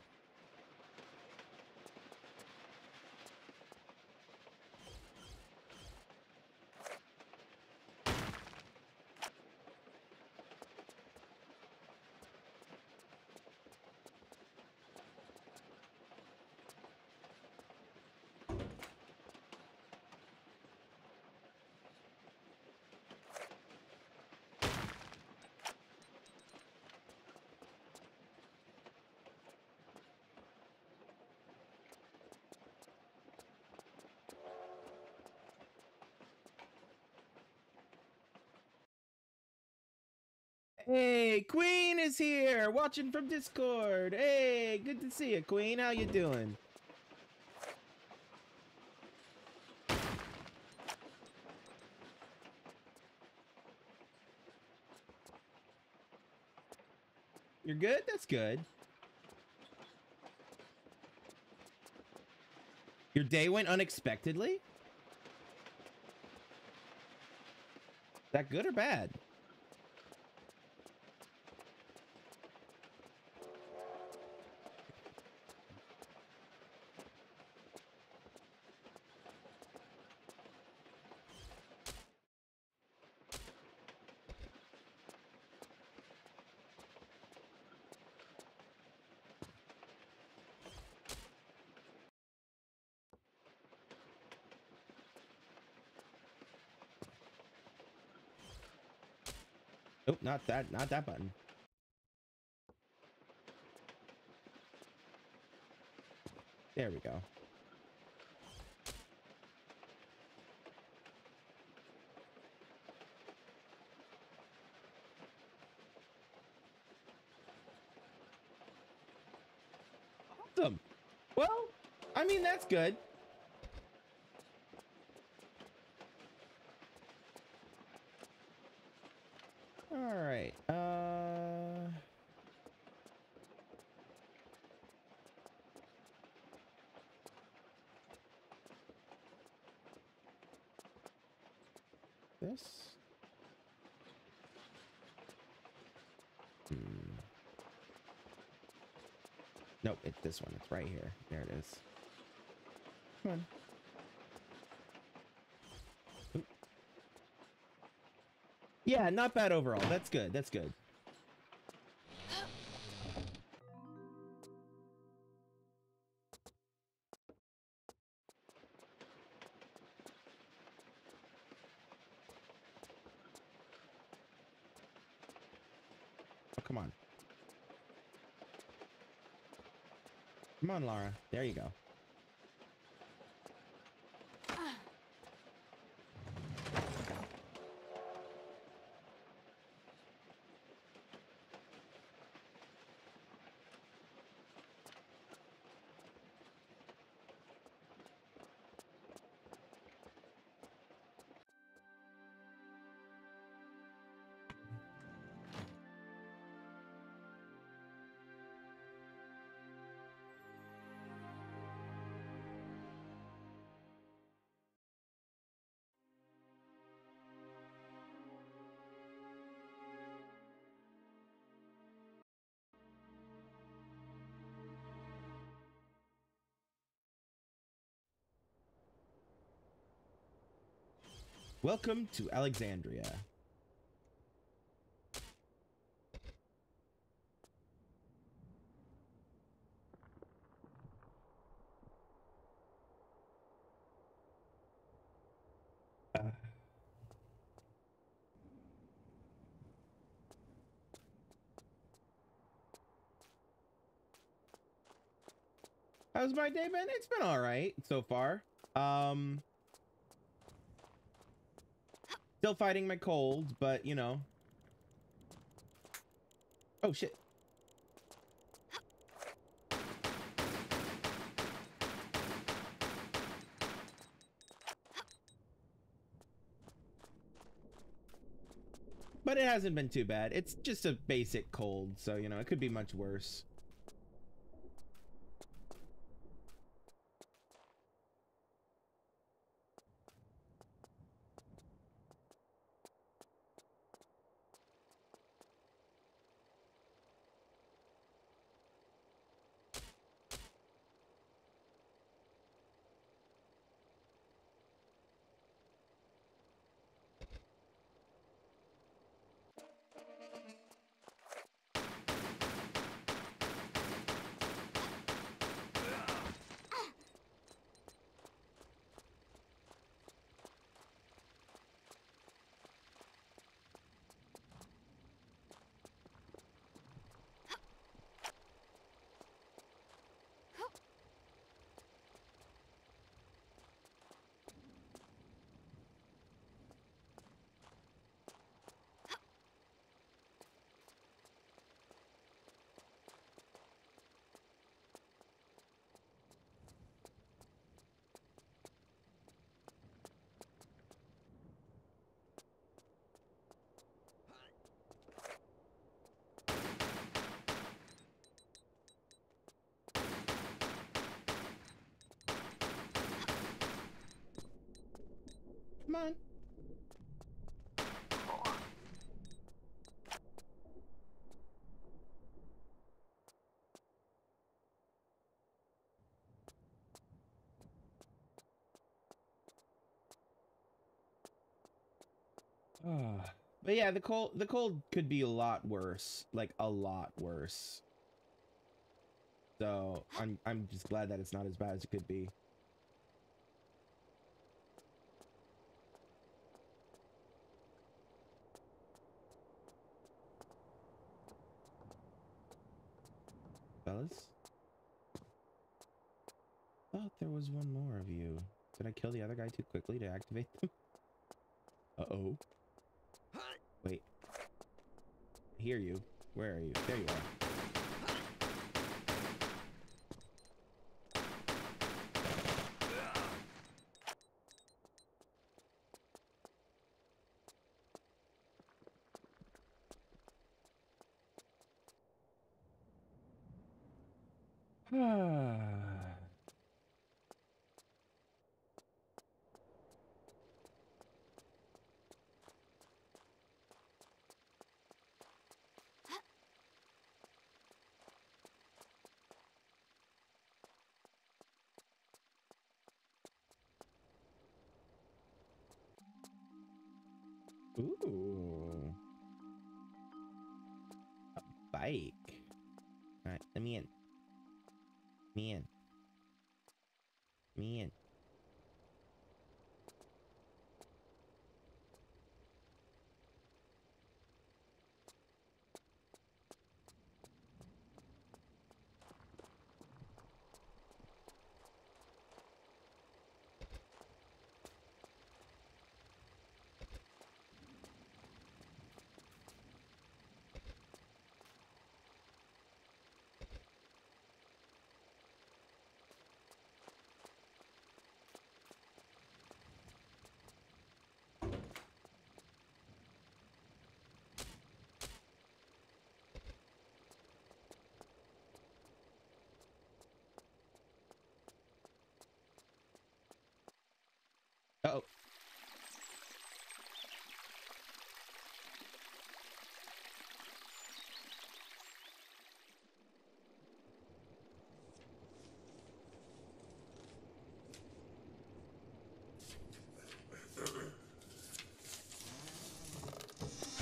Hey, Queen is here, watching from Discord. Hey, good to see you, Queen. How you doing? You're good? That's good. Your day went unexpectedly? Is that good or bad? Not that, not that button. There we go. Awesome. Well, I mean, that's good. All right. Uh This. Hmm. Nope, it's this one. It's right here. There it is. Come on. Oop. Yeah, not bad overall. That's good. That's good. Come on, Laura. There you go. Welcome to Alexandria. How's my day been? It's been all right so far. Um, still fighting my cold, but you know. Oh shit. But it hasn't been too bad. It's just a basic cold, so you know, it could be much worse. Come on. Ah. But yeah, the cold the cold could be a lot worse, like a lot worse. So I'm I'm just glad that it's not as bad as it could be. Thought there was one more of you. Did I kill the other guy too quickly to activate them? Uh-oh. Wait. I hear you. Where are you? There you are.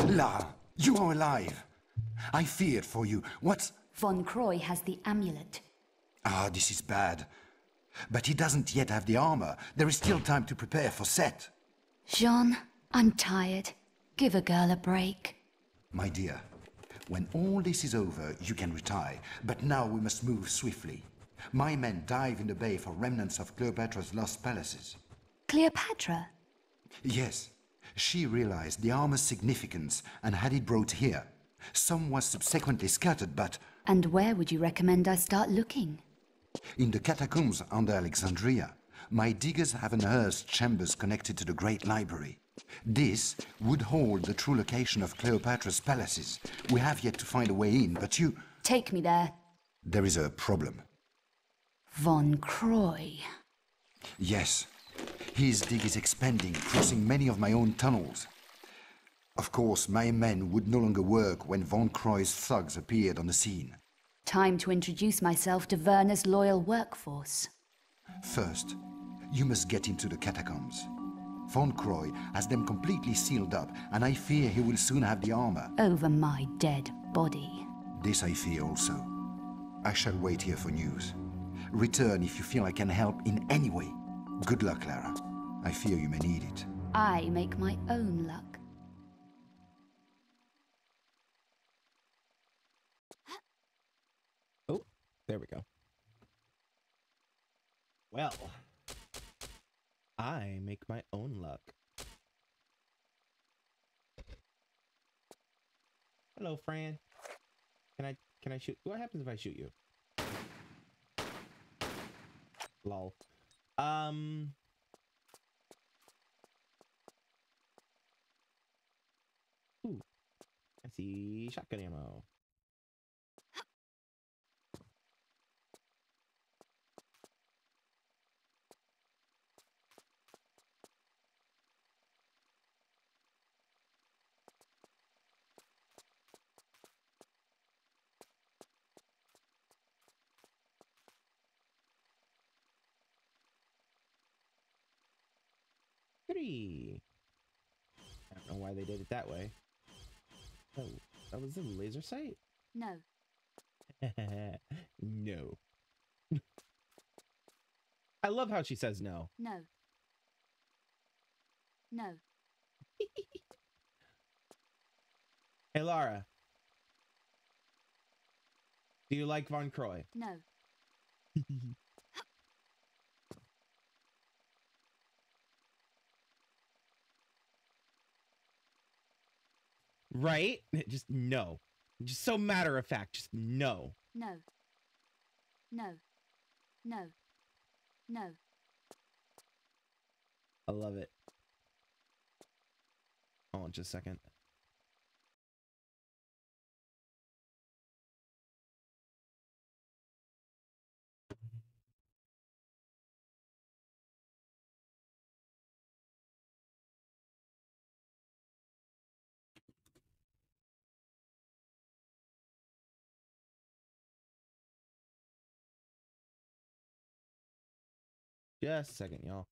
La, you are alive. I feared for you. What's... Von Croy has the amulet. Ah, this is bad. But he doesn't yet have the armor. There is still time to prepare for Set. Jean, I'm tired. Give a girl a break. My dear, when all this is over, you can retire. But now we must move swiftly. My men dive in the bay for remnants of Cleopatra's lost palaces. Cleopatra? Yes, she realized the armor's significance and had it brought here. Some was subsequently scattered, but And where would you recommend I start looking? in the catacombs under Alexandria, my diggers have unearthed chambers connected to the Great Library. This would hold the true location of Cleopatra's palaces. We have yet to find a way in, but you. Take me there. There is a problem. Von Croy. Yes. His dig is expanding, crossing many of my own tunnels. Of course, my men would no longer work when Von Croy's thugs appeared on the scene. Time to introduce myself to Werner's loyal workforce. First, you must get into the catacombs. Von Croy has them completely sealed up, and I fear he will soon have the armor. Over my dead body. This I fear also. I shall wait here for news. Return if you feel I can help in any way. Good luck, Lara. I fear you may need it. I make my own luck. Oh, there we go. Well, I make my own luck. Hello, Fran. Can I can I shoot? What happens if I shoot you? Lol. Um. Ooh, I see shotgun ammo. Three. I don't know why they did it that way. Oh, that was a laser sight? No. no. I love how she says no. No. No. Hey, Lara. Do you like Von Croy? No. Right? Just no. Just so matter of fact. Just no. No. No. No. No. I love it. Hold on just a second. Just a second, y'all.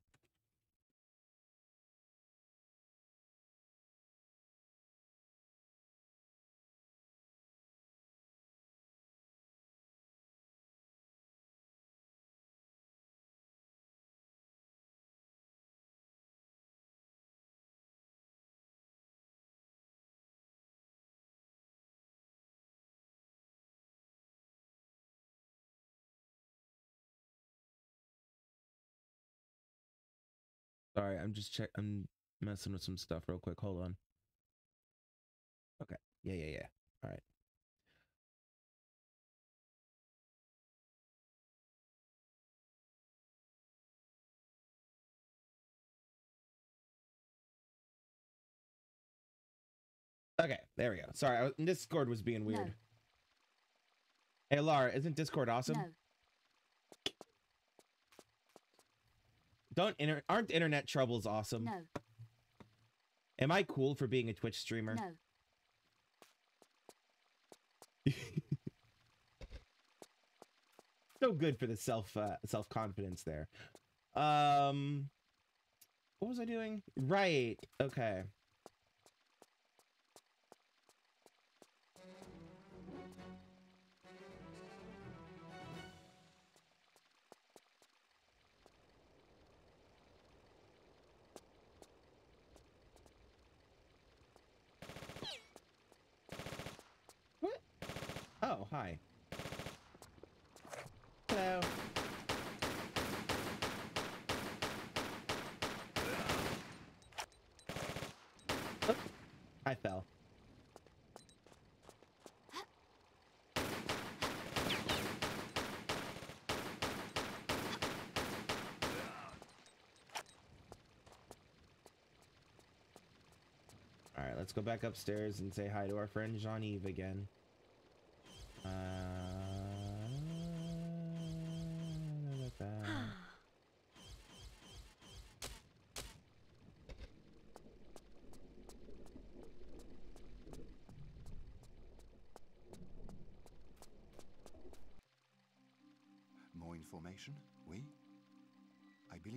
Sorry, I'm just check. I'm messing with some stuff real quick. Hold on. Okay. Yeah, yeah, yeah. All right. Okay, there we go. Sorry, I was, Discord was being weird. No. Hey, Lara, isn't Discord awesome? No. Don't inter- aren't internet troubles awesome? No. Am I cool for being a Twitch streamer? No. so good for the self uh, self confidence there. Um, what was I doing? Right. Okay. Hi. Hello. I fell. Alright, let's go back upstairs and say hi to our friend Jean-Yves again.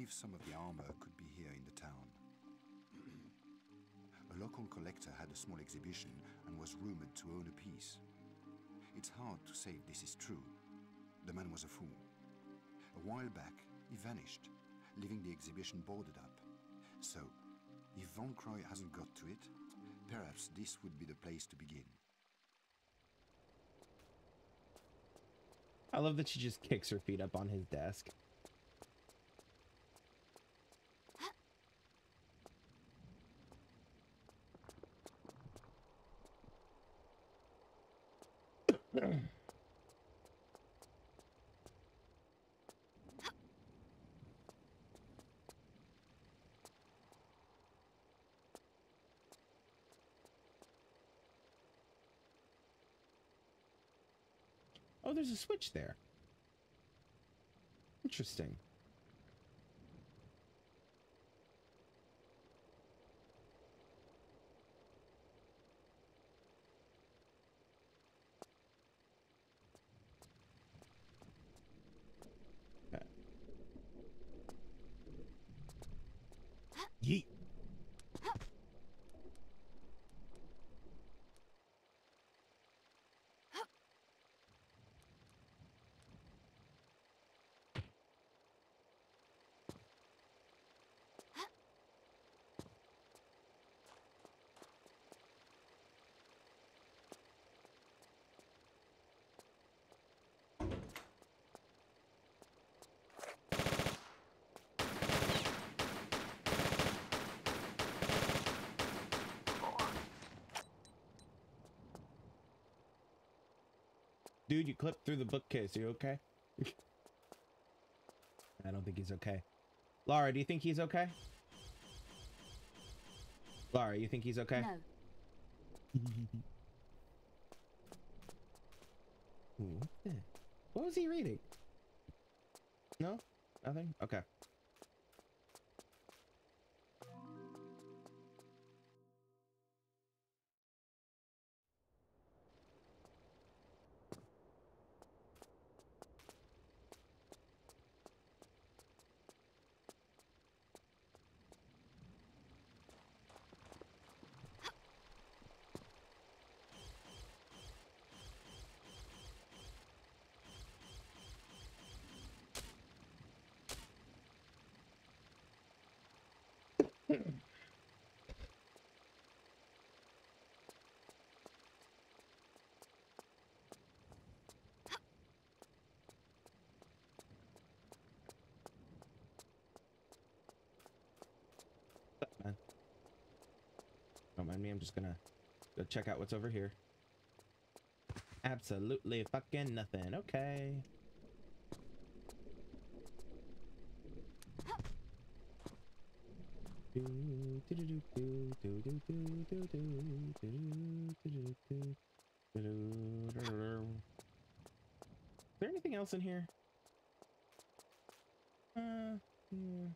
Believe some of the armor could be here in the town. a local collector had a small exhibition and was rumored to own a piece. It's hard to say if this is true. The man was a fool. A while back, he vanished, leaving the exhibition boarded up. So, if Von Croy hasn't got to it, perhaps this would be the place to begin. I love that she just kicks her feet up on his desk. Oh, there's a switch there. Interesting. Okay. Yeet. Dude, you clipped through the bookcase. Are you okay? I don't think he's okay. Laura, do you think he's okay? Laura, you think he's okay? No. Ooh, what What was he reading? No? Nothing? Okay. I'm just gonna go check out what's over here. Absolutely fucking nothing. Okay. Is there anything else in here? Uh, hmm.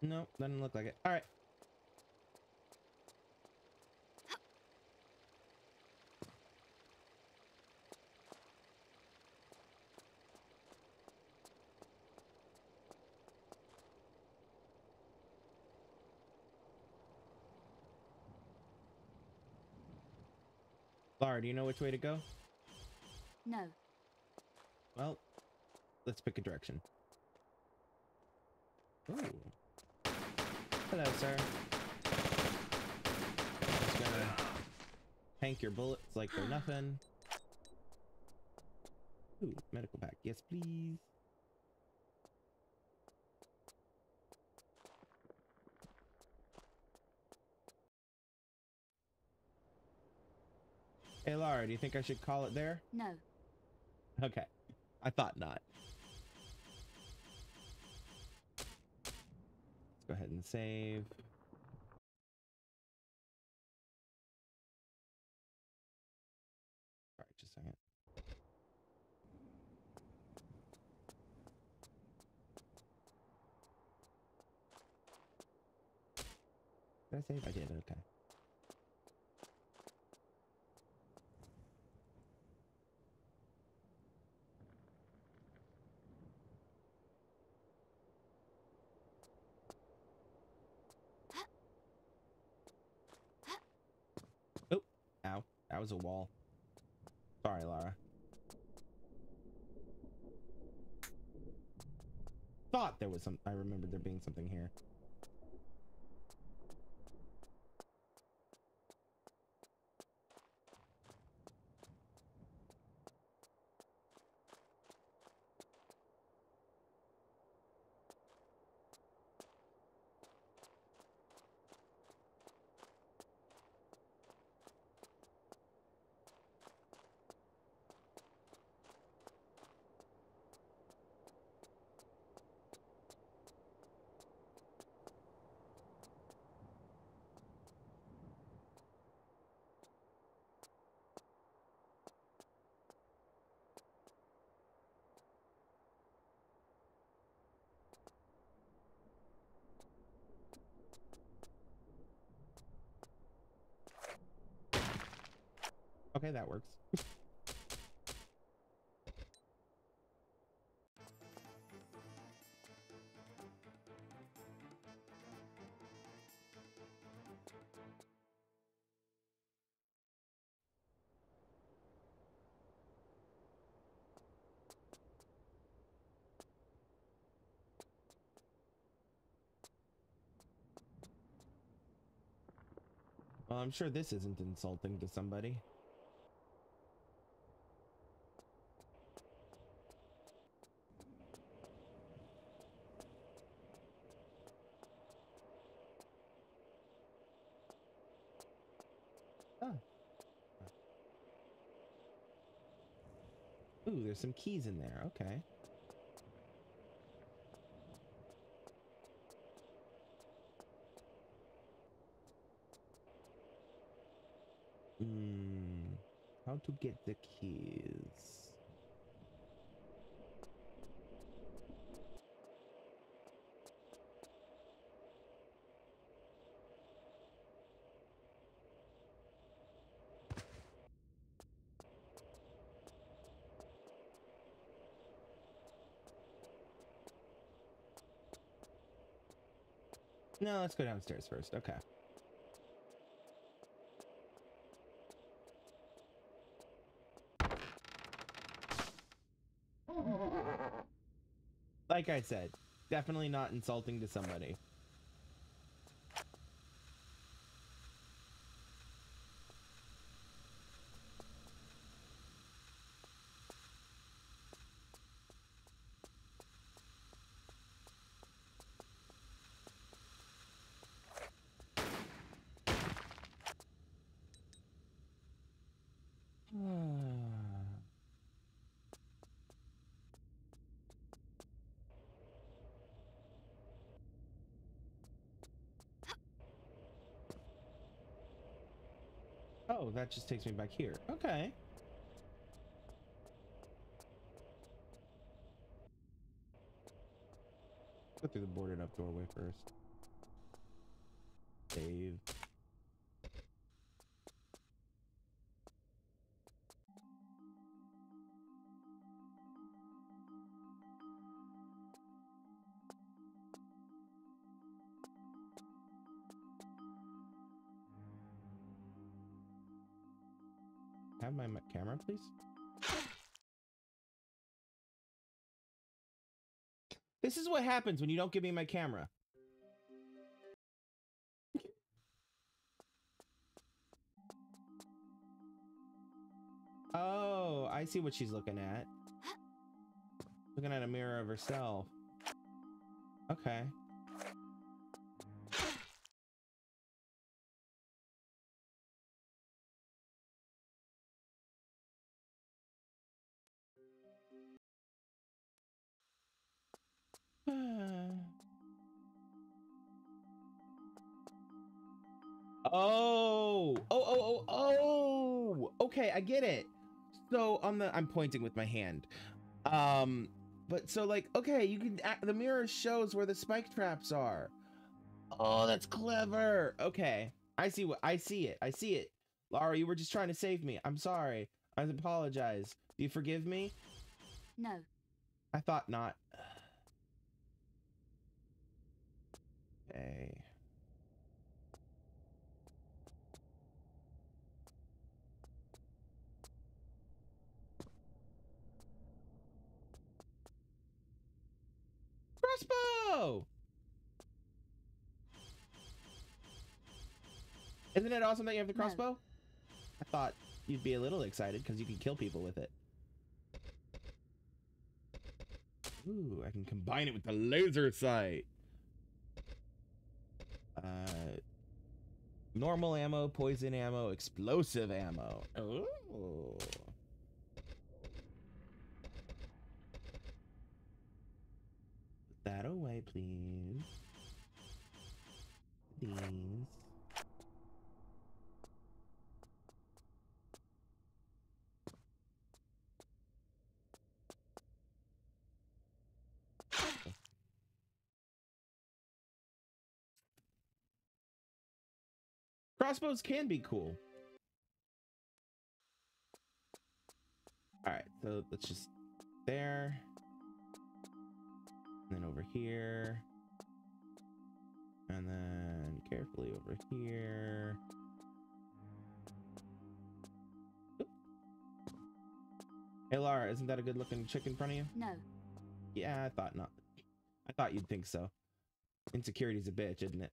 no, doesn't look like it. All right. Laura, do you know which way to go? No. Well, let's pick a direction. Ooh. Hello, sir. Just gonna tank your bullets like they're nothing. Ooh, medical pack. Yes, please. Hey, Lara, do you think I should call it there? No. Okay. I thought not. Let's go ahead and save. All right, just a second. Did I save? I did. Okay. Was a wall. Sorry, Lara. Thought there was some. I remembered there being something here. Okay, that works. I'm sure this isn't insulting to somebody. Ah. Ooh, there's some keys in there. Okay. Hmm. How to get the keys? No, let's go downstairs first. Okay. Like I said, definitely not insulting to somebody. Oh, that just takes me back here. Okay. Go through the boarded up doorway first. Save. Please? This is what happens when you don't give me my camera. Oh, I see what she's looking at. Looking at a mirror of herself. Okay. I get it. So on the, I'm pointing with my hand. Um, but so like, okay, you can. The mirror shows where the spike traps are. Oh, that's clever. Okay, I see what I see it. I see it. Lara, you were just trying to save me. I'm sorry. I apologize. Do you forgive me? No. I thought not. Okay. Crossbow! Isn't it awesome that you have the No. crossbow? I thought you'd be a little excited because you can kill people with it. Ooh, I can combine it with the laser sight. Uh, normal ammo, poison ammo, explosive ammo. Ooh. That away, please. Please. Crossbows can be cool. Alright, so let's just there. And then over here. And then carefully over here. Oop. Hey Lara, isn't that a good looking chick in front of you? No. Yeah, I thought not. I thought you'd think so. Insecurity's a bitch, isn't it?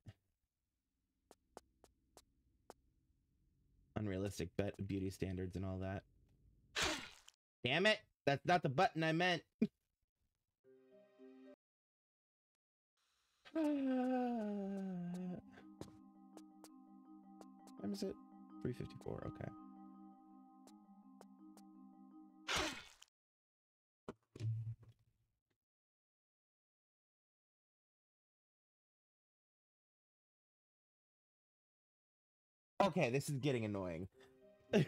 Unrealistic but beauty standards and all that. Damn it! That's not the button I meant. Time is it? 354, okay. Okay, this is getting annoying. this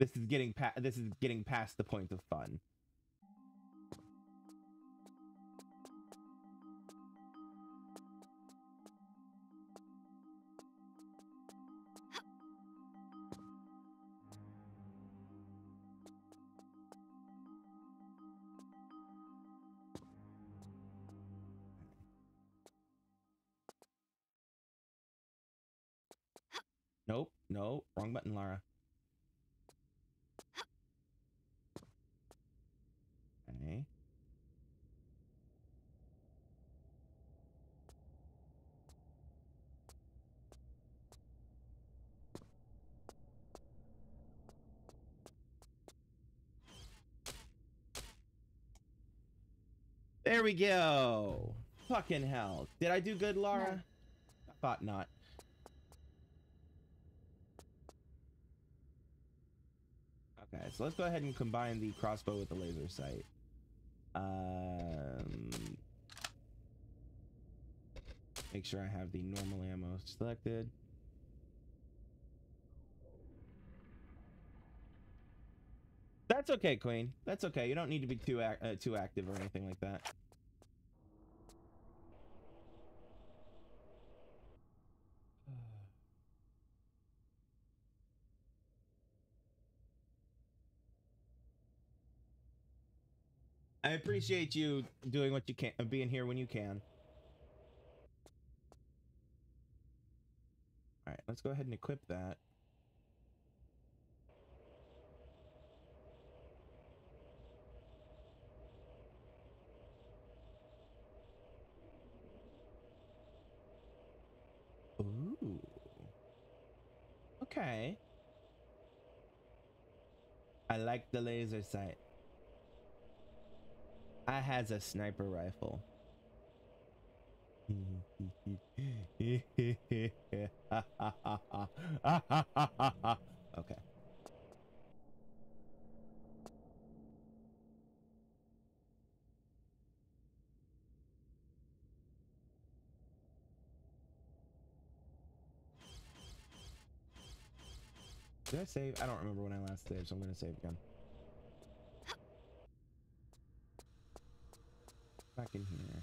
is getting past this is getting past the point of fun. No, wrong button, Lara. Okay. There we go. Fucking hell. Did I do good, Lara? No. I thought not. So let's go ahead and combine the crossbow with the laser sight. Um, make sure I have the normal ammo selected. That's okay, Queen. That's okay. You don't need to be too ac- uh, too active or anything like that. I appreciate you doing what you can, uh, being here when you can. All right, let's go ahead and equip that. Ooh. Okay. I like the laser sight. I has a sniper rifle. okay. Did I save? I don't remember when I last saved, so I'm going to save again. Back in here.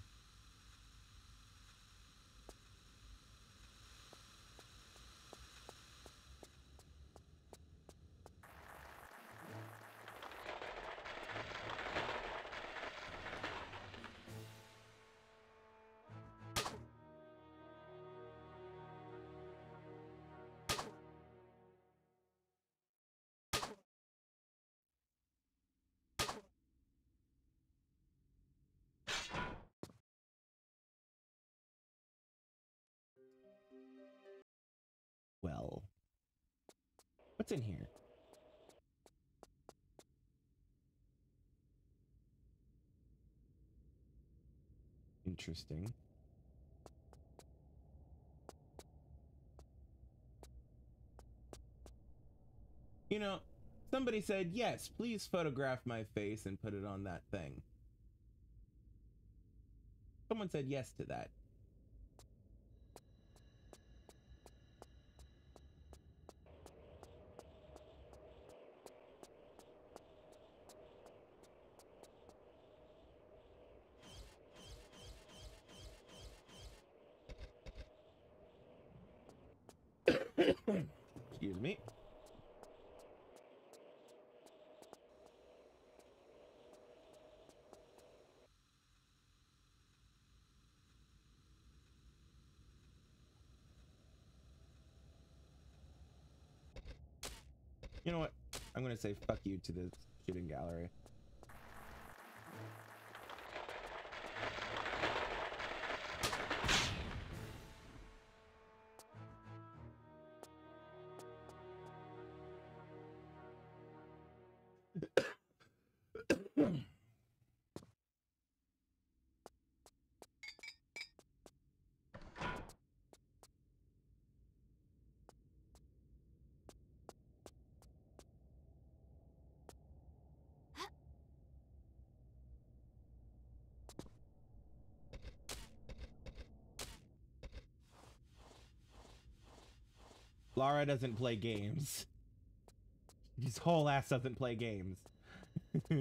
What's in here? Interesting. You know, somebody said, yes, please photograph my face and put it on that thing. Someone said yes to that. Excuse me. You know what? I'm gonna say fuck you to the shooting gallery. Lara doesn't play games. His whole ass doesn't play games.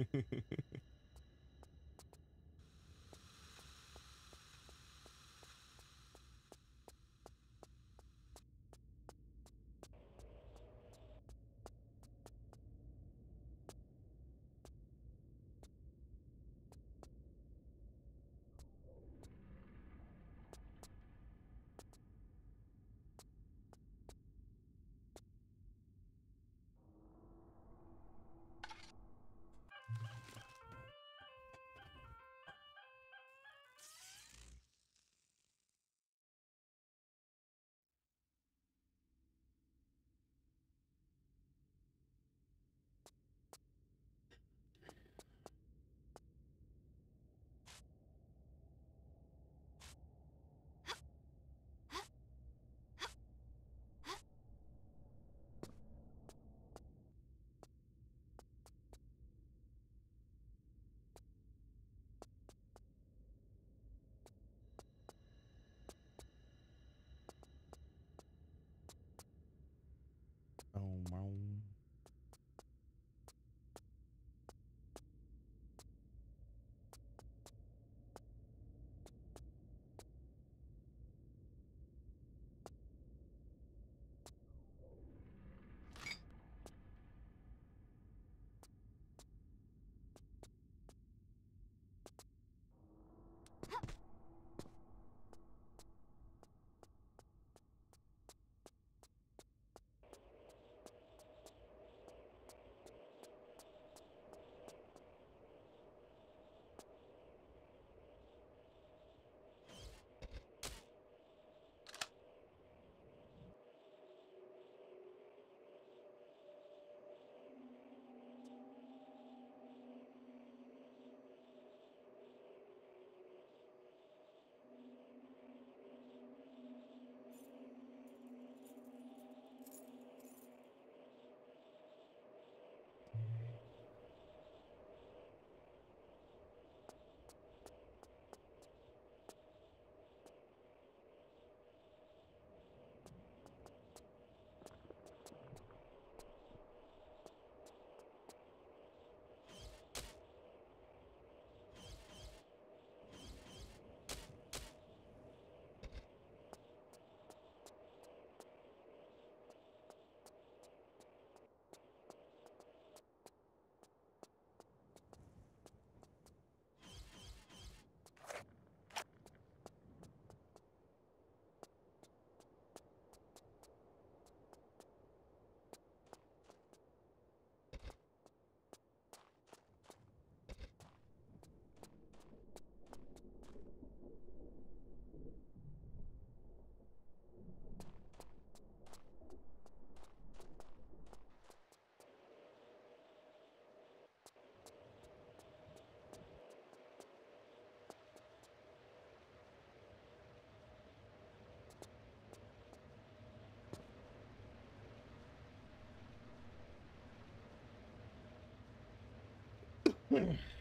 Mm-hmm.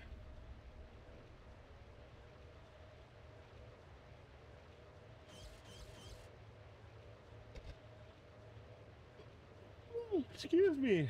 Excuse me.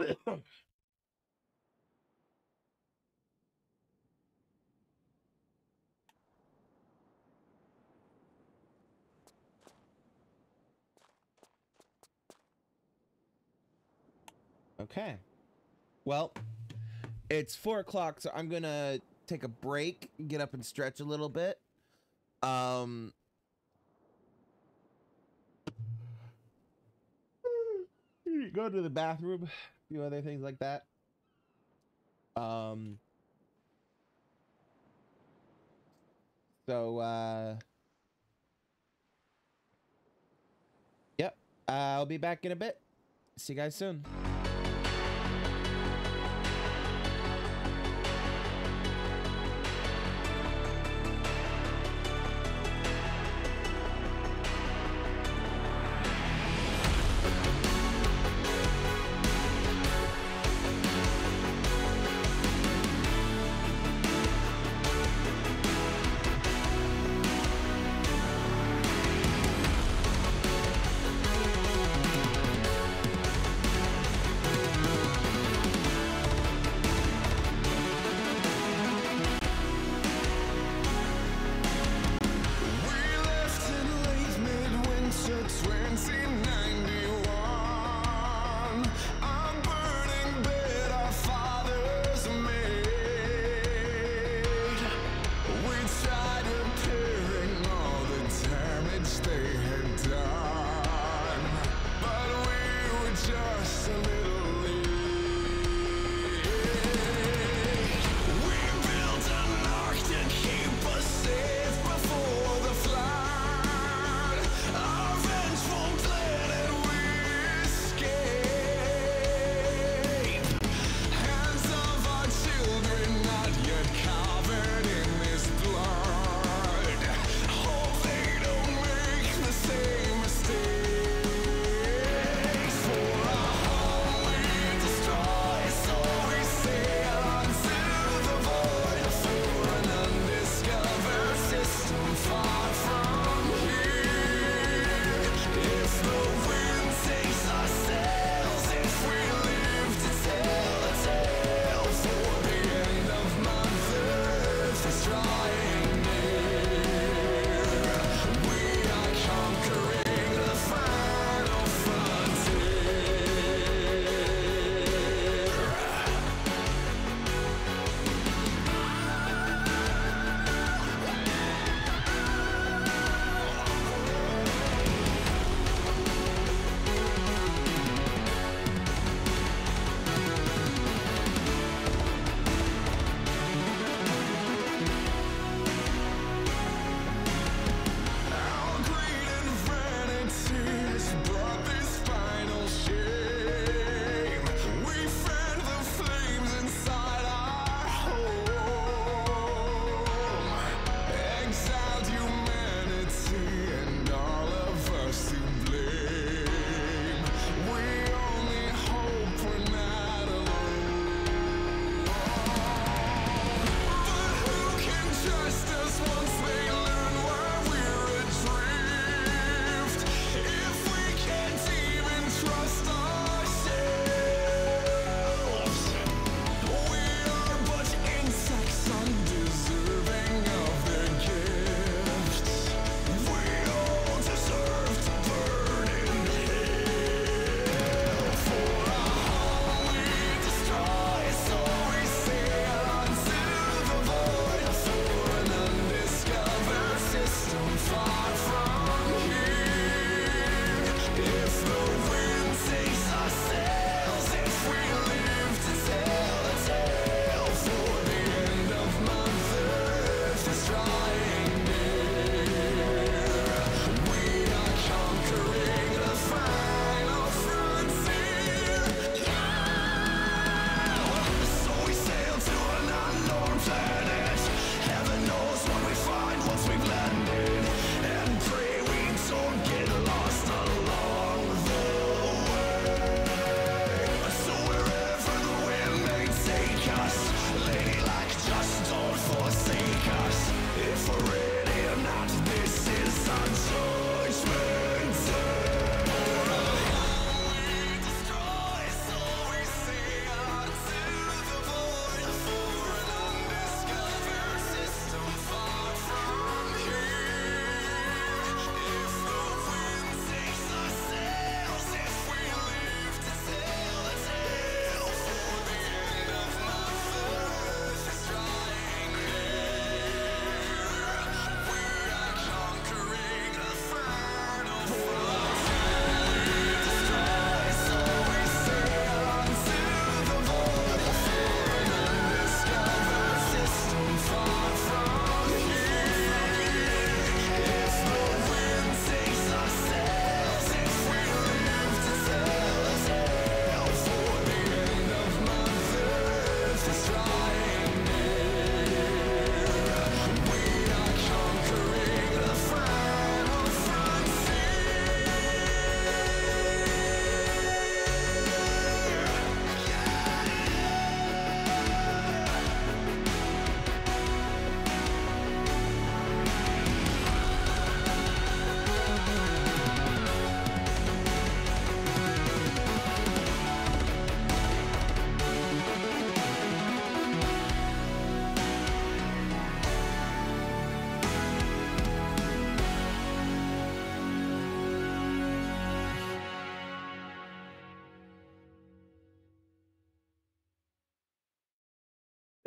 Okay. Well, it's four o'clock, so I'm gonna take a break, get up and stretch a little bit. Um. Go to the bathroom, few other things like that. Um. So, uh. Yep. I'll be back in a bit. See you guys soon.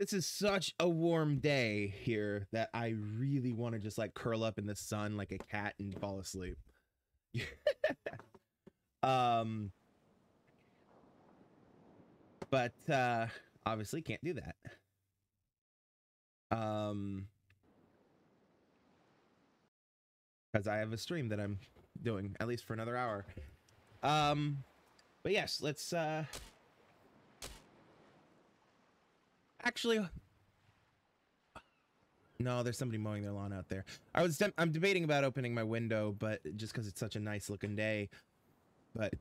This is such a warm day here that I really want to just like curl up in the sun like a cat and fall asleep. um but uh obviously can't do that. Um because I have a stream that I'm doing at least for another hour. Um but yes, let's uh actually no there's somebody mowing their lawn out there. I was i'm debating about opening my window but just because it's such a nice looking day. But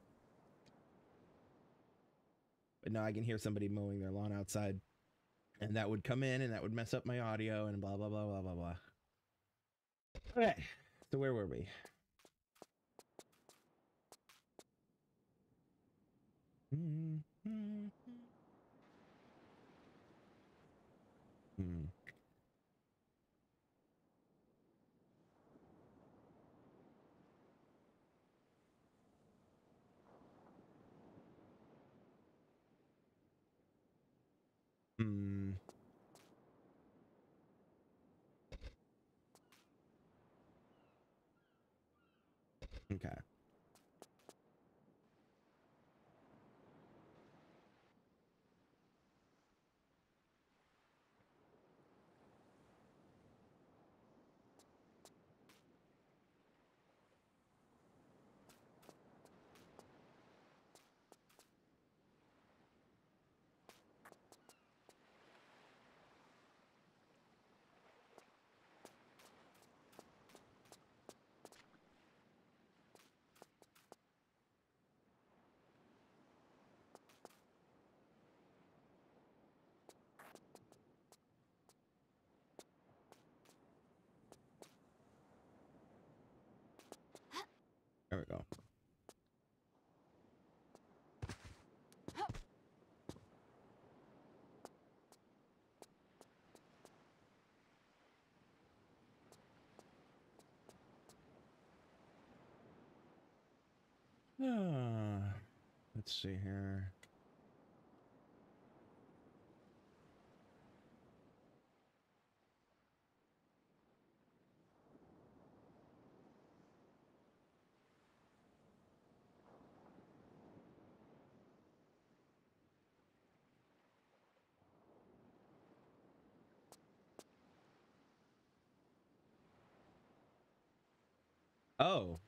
but now i can hear somebody mowing their lawn outside and that would come in and that would mess up my audio and blah blah blah blah blah blah. Okay so where were we? Hmm. Hmm. Okay. There we go. Ah, let's see here. Oh.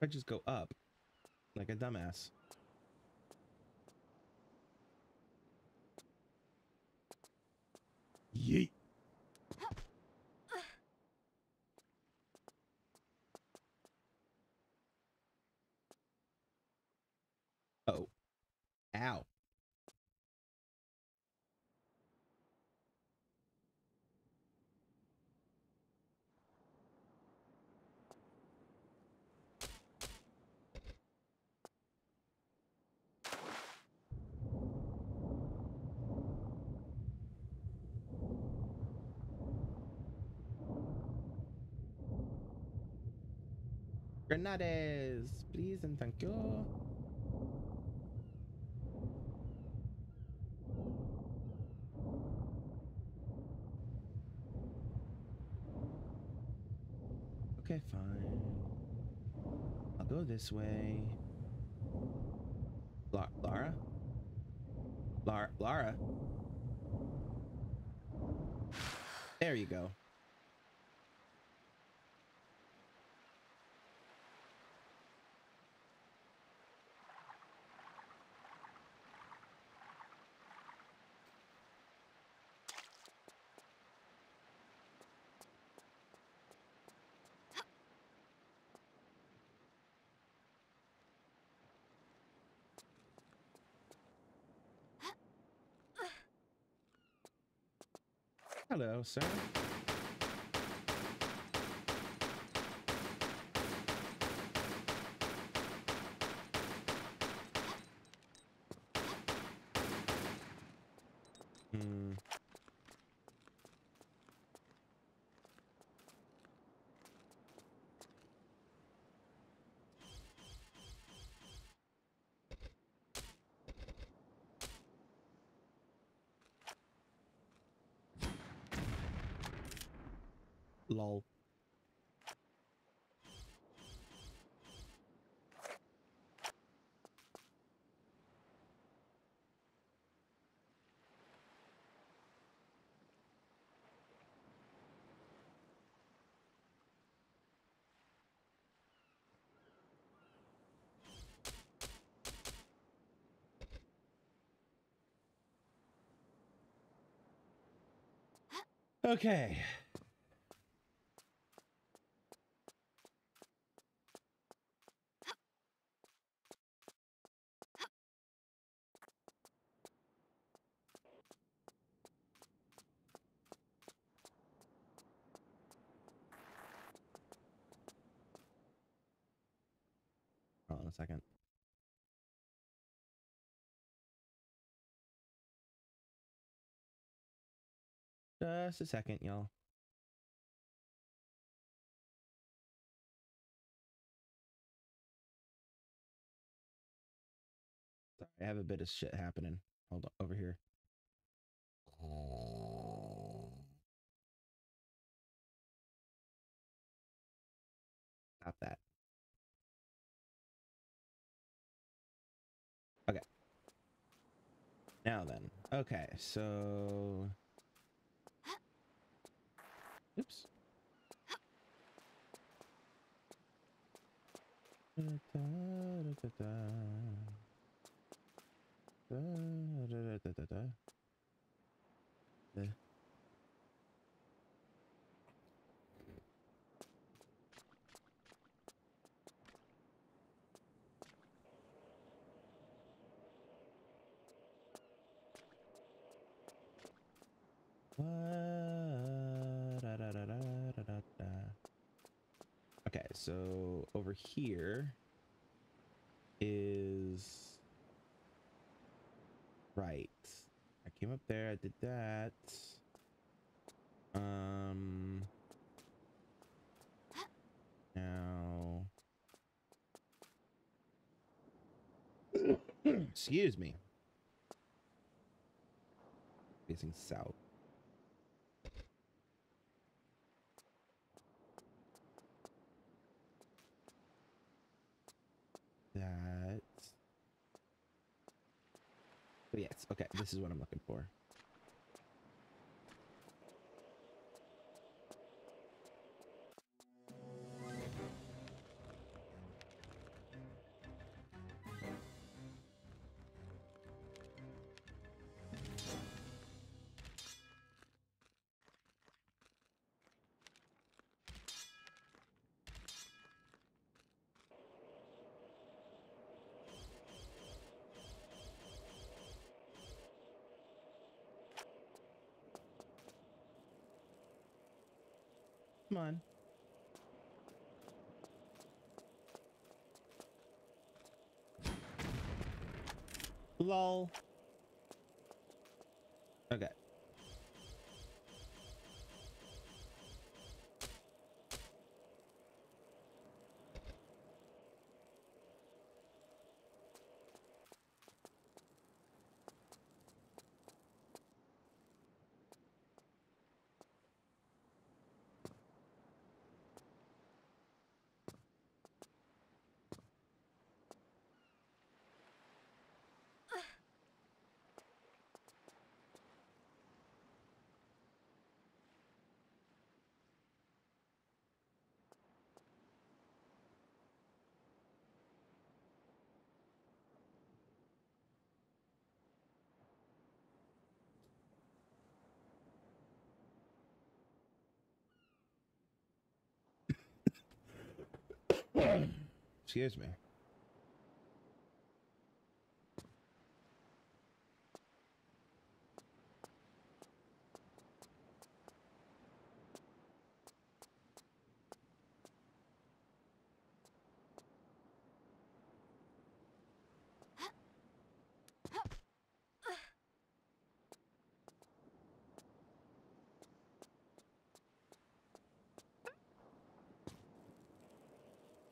I just go up like a dumbass. Yeet. Oh. Ow. Grenades, please and thank you. Okay, fine. I'll go this way. La Lara? Lara? Lara? There you go. Hello, sir. Lol. Okay. Hold on a second. Just a second, y'all. I have a bit of shit happening. Hold on, over here. Stop that. Okay. Now then. Okay, so Oops. The- Wa-da-da-da-da-da-da. Okay, so over here is right. I came up there, I did that. Um now excuse me. Facing south. that. But yes, okay, this is what I'm looking Lol. Okay. Excuse me.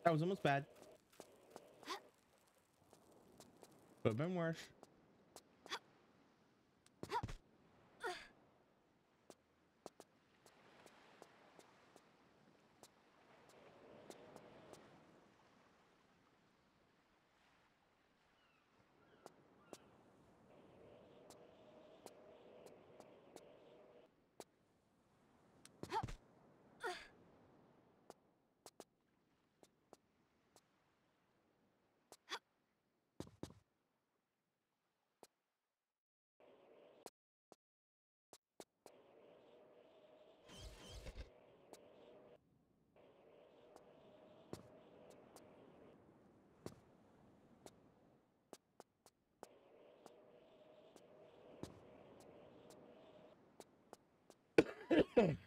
That was almost bad. Could have been worse. ¡Gracias!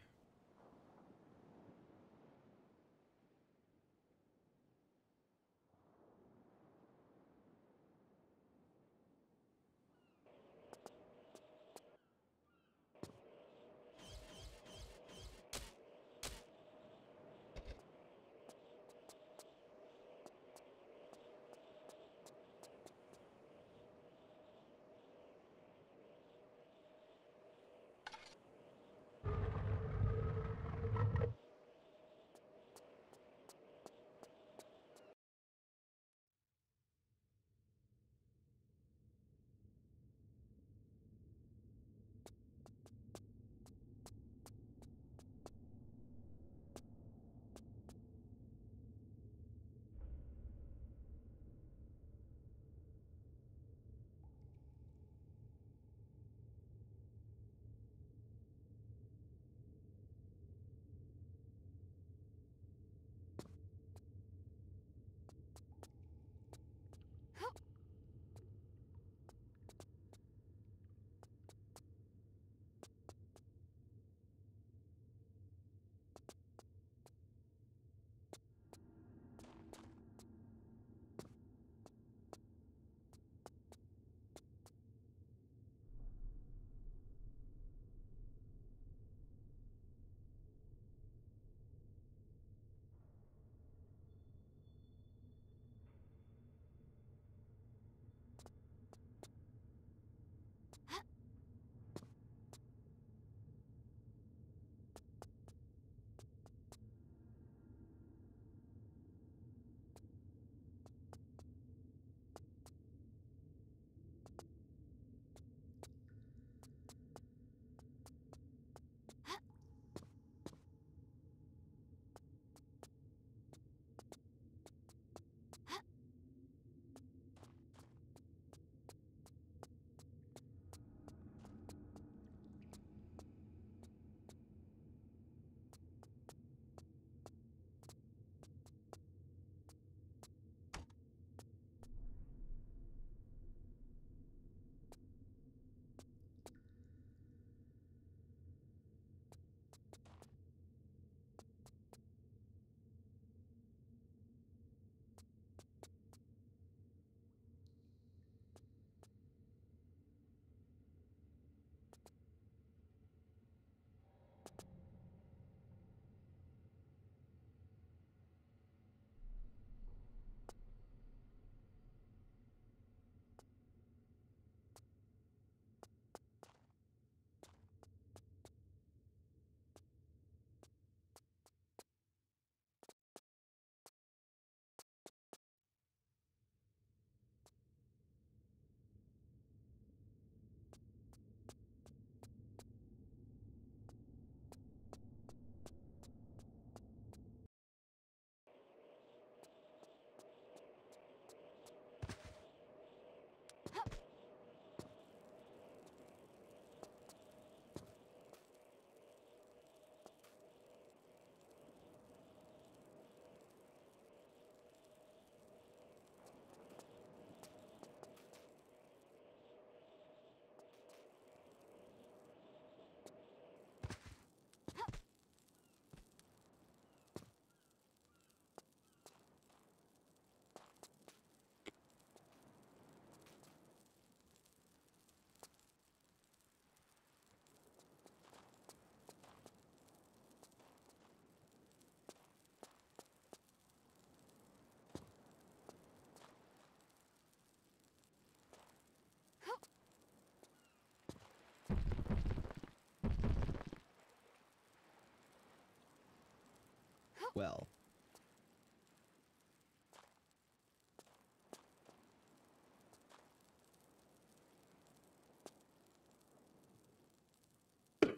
Well.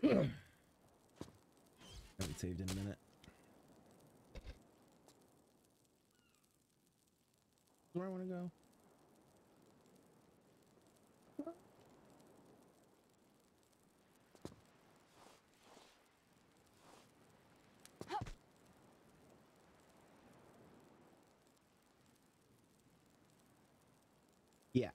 I haven't saved in a minute. Where I want to go? Yeah.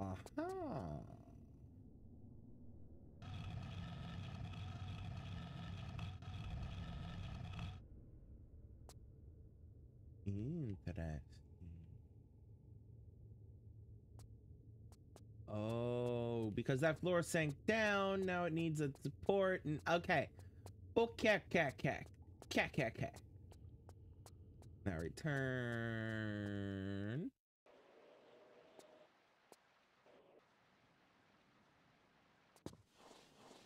Uh-huh. Interesting. Oh, because that floor sank down, now it needs a support and okay. Okay, cat, cat, cat, cat, cat. Now return.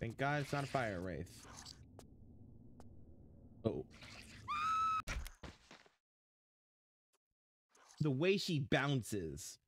Thank God it's not a fire wraith. Oh. The way she bounces.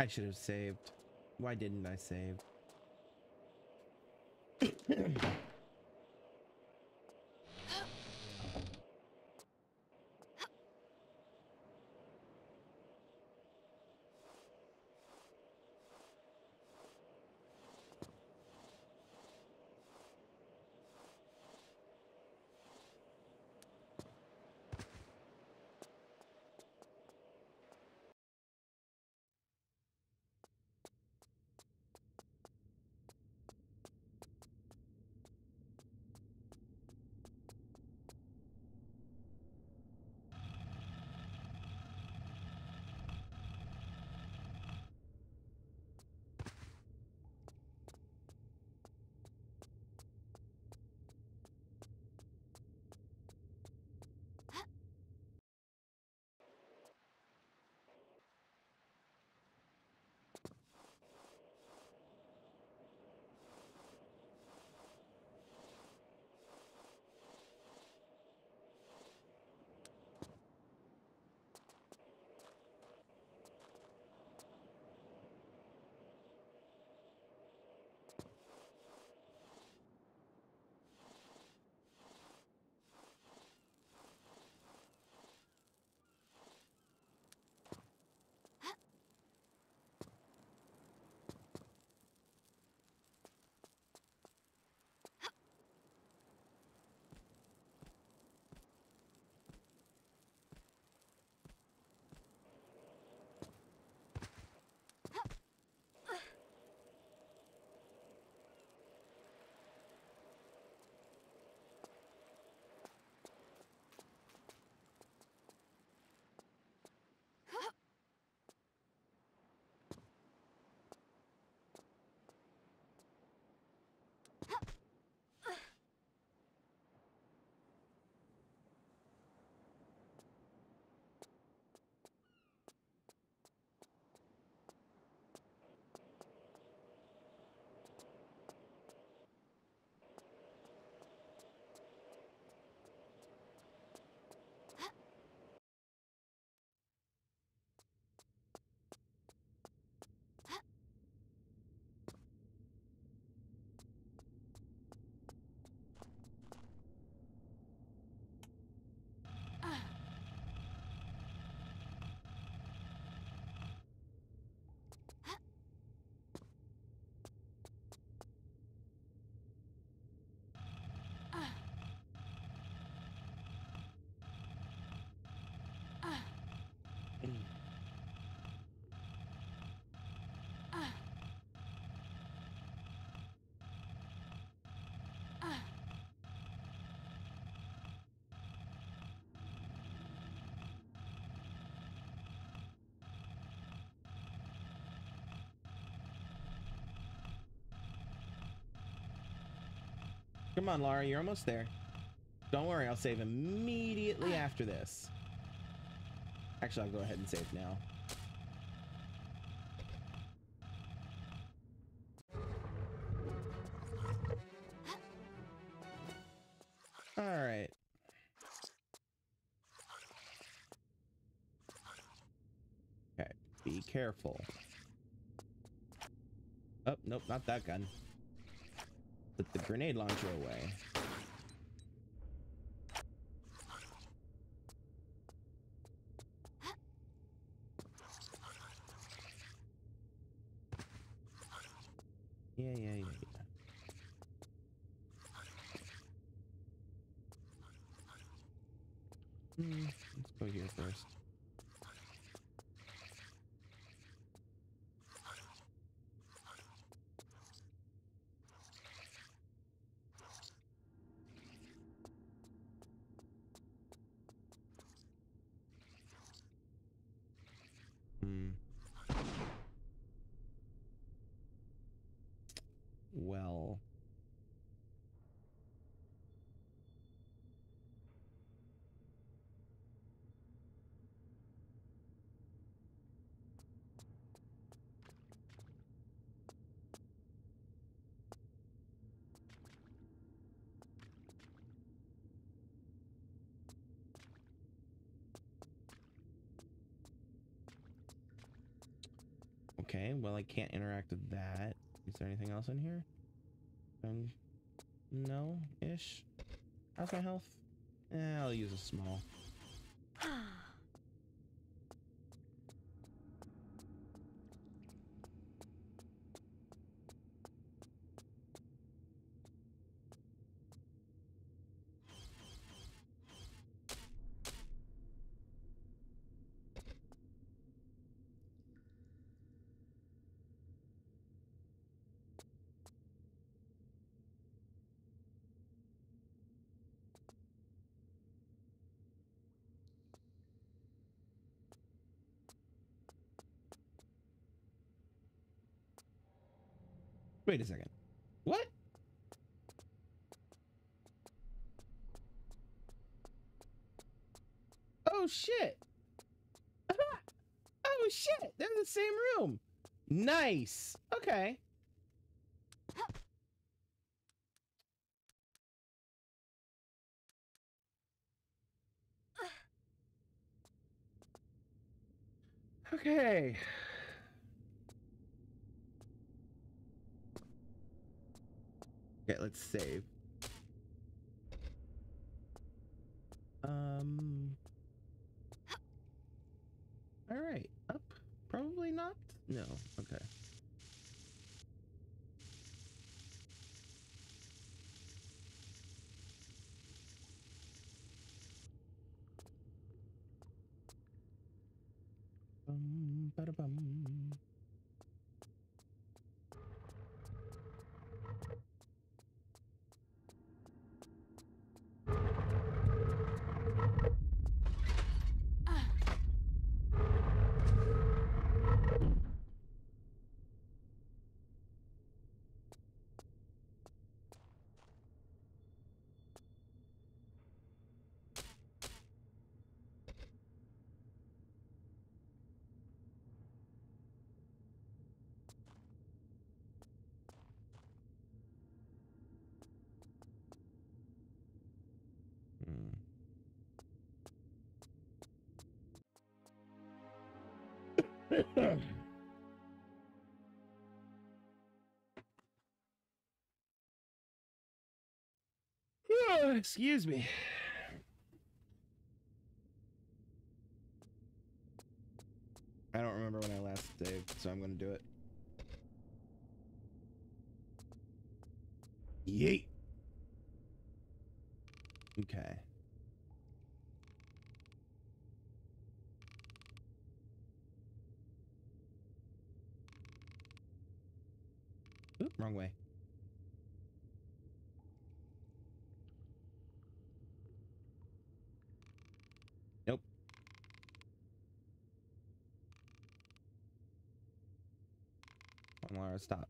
I should have saved. Why didn't I save? Come on, Lara, you're almost there. Don't worry, I'll save immediately after this. Actually, I'll go ahead and save now. All right. Okay, be careful. Oh, nope, not that gun. Grenade launcher away. Yeah, yeah, yeah, yeah. Hmm, let's go here first. Hmm. Well. Okay, well I can't interact with that. Is there anything else in here? Um, no ish. How's my health? Eh, I'll use a small. Wait a second. What? Oh shit. oh shit. They're in the same room. Nice. Okay. Okay. Okay, let's save. Um. All right, up. Probably not. No. Oh, excuse me. I don't remember when I last saved, so I'm going to do it. Yeet. Okay. Oop, wrong way. Come on,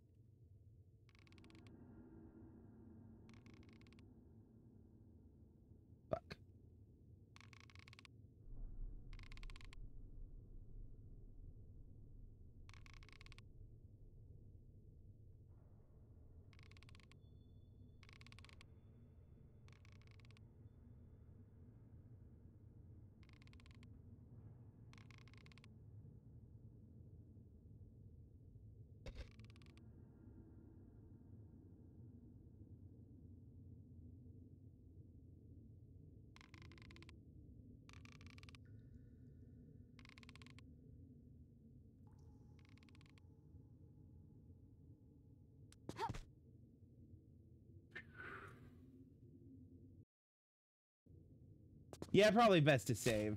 Yeah, probably best to save.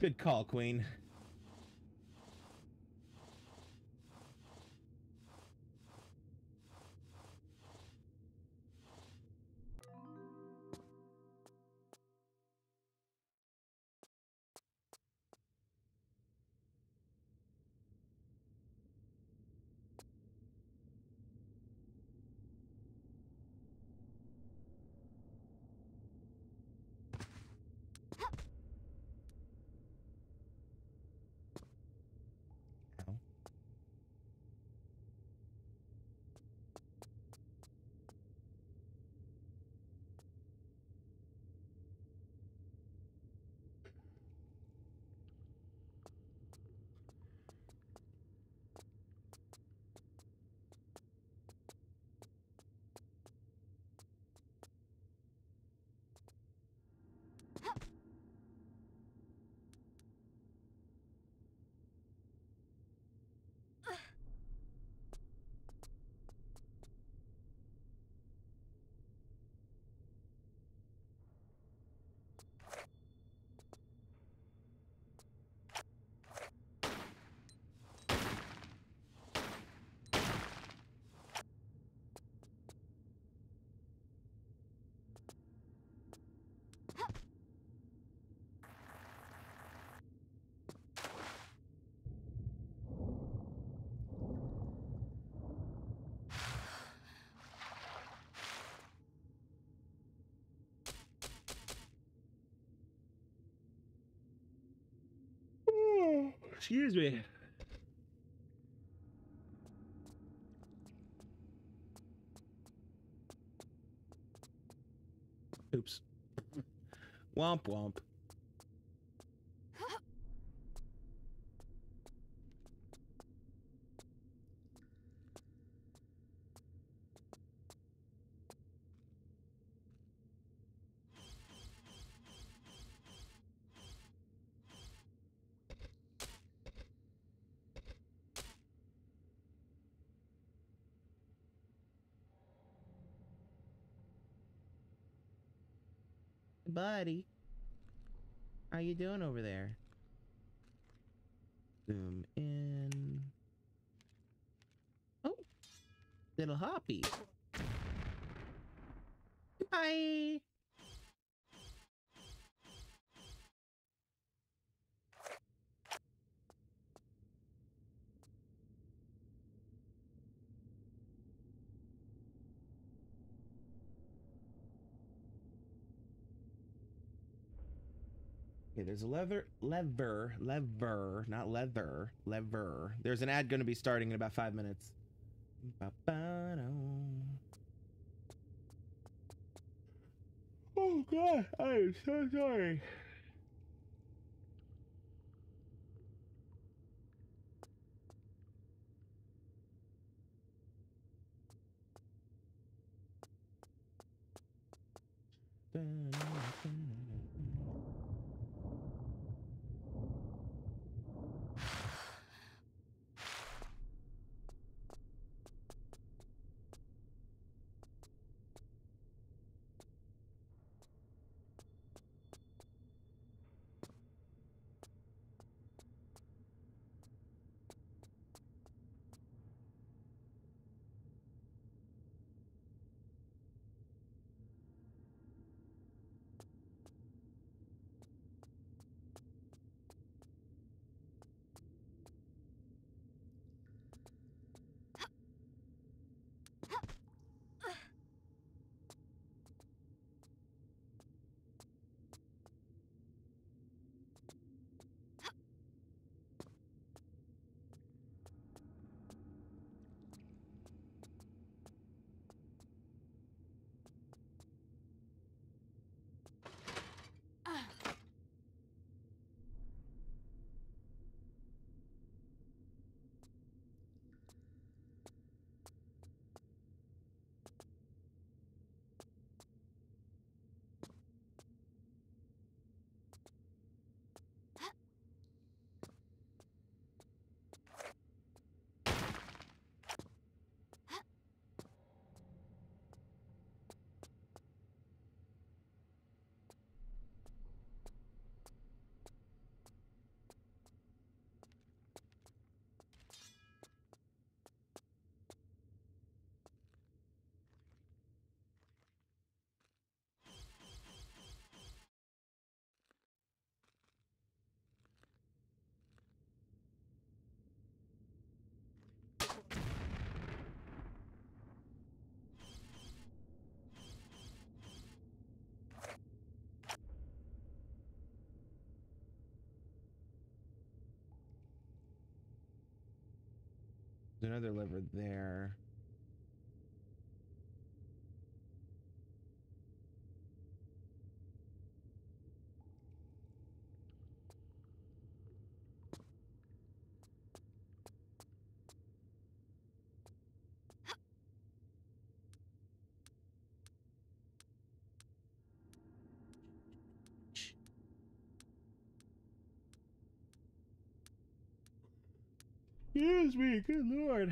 Good call, Queen. Excuse me. Oops. womp womp. Buddy. How you doing over there? Um, Zoom in. Oh. Little hoppy. Bye. There's a lever, lever, lever, not leather, lever. There's an ad going to be starting in about five minutes. Oh god, I am so sorry. Dun, dun. Another lever there. Excuse me, good lord.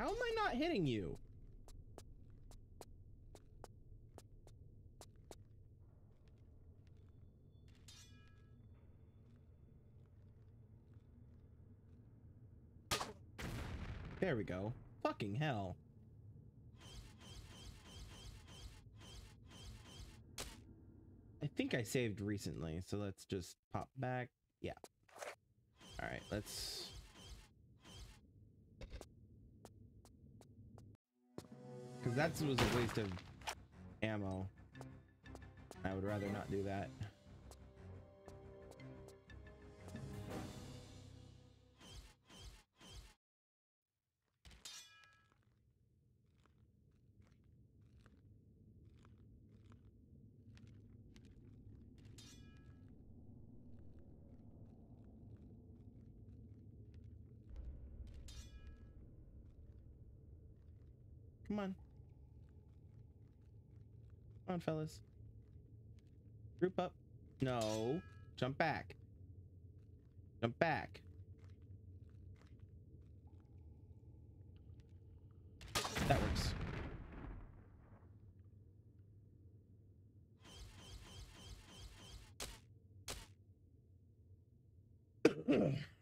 How am I not hitting you? There we go. Fucking hell. I think I saved recently, so let's just pop back. Yeah. All right, let's. Because that was a waste of ammo. I would rather not do that. On, fellas. Group up. No. Jump back. Jump back. That works.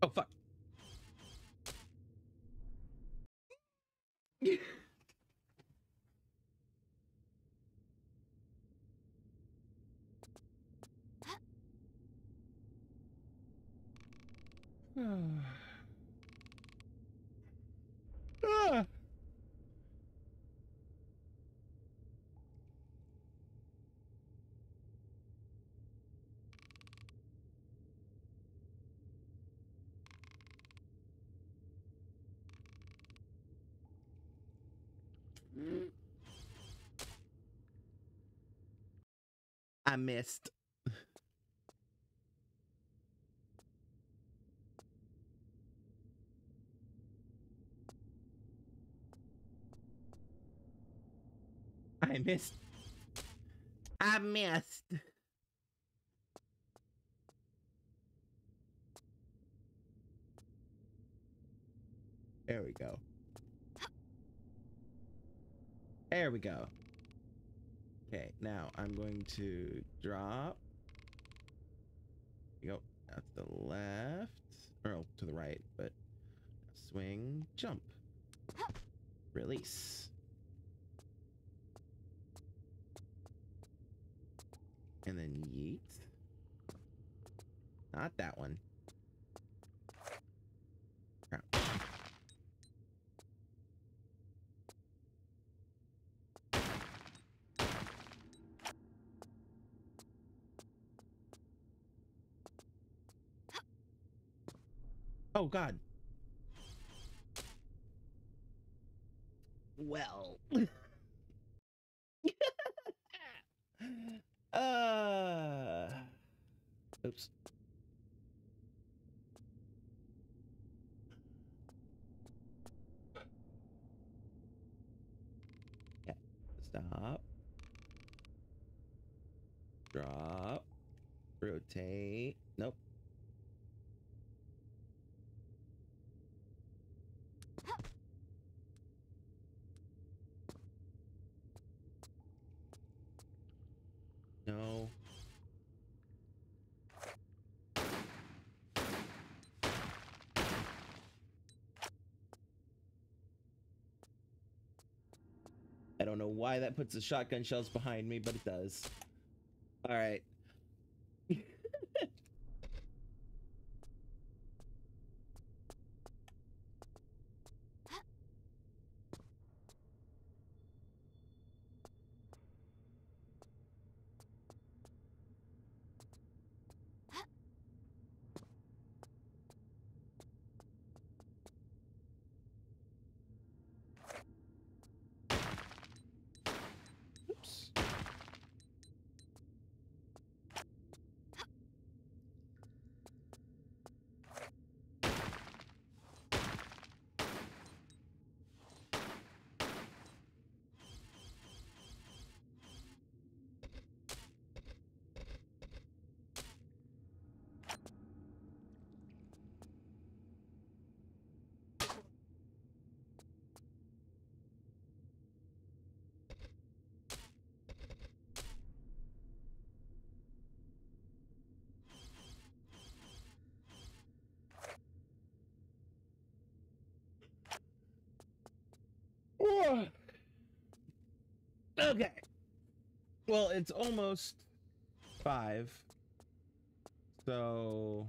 Oh fuck. ah. I missed. I missed. I missed. There we go. There we go. Okay, now I'm going to drop. Go. That's the left. Or oh, to the right, but swing, jump. Release. And then yeet. Not that one. Crap. Oh God. Well. uh. Oops. Yeah. Stop. Drop. Rotate. Nope. No. don't know why that puts the shotgun shells behind me, but it does. All Okay. Well, it's almost five. So.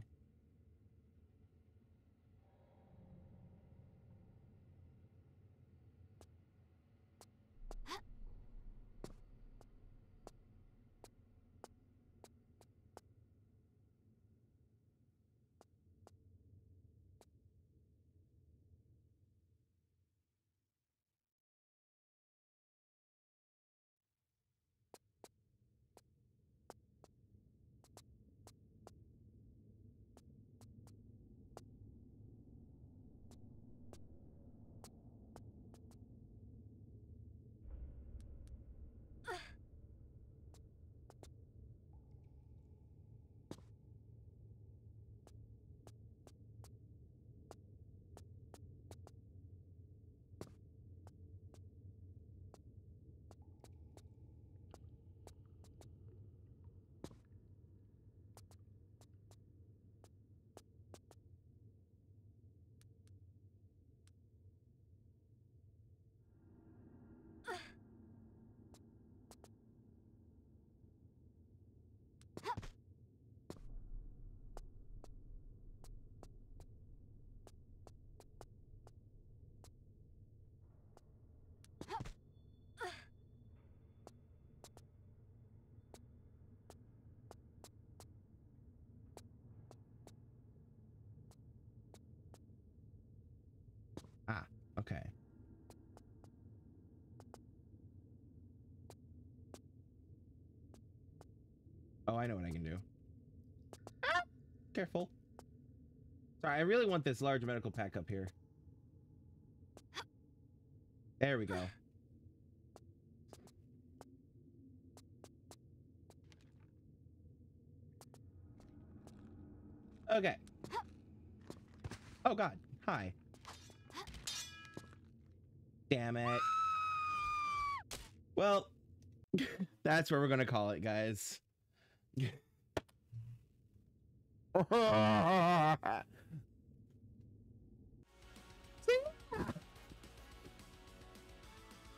Ah, okay. Oh, I know what I can do. Ah, careful. Sorry, I really want this large medical pack up here. There we go. Okay. Oh god. Hi. Damn it. Well, that's where we're gonna call it, guys.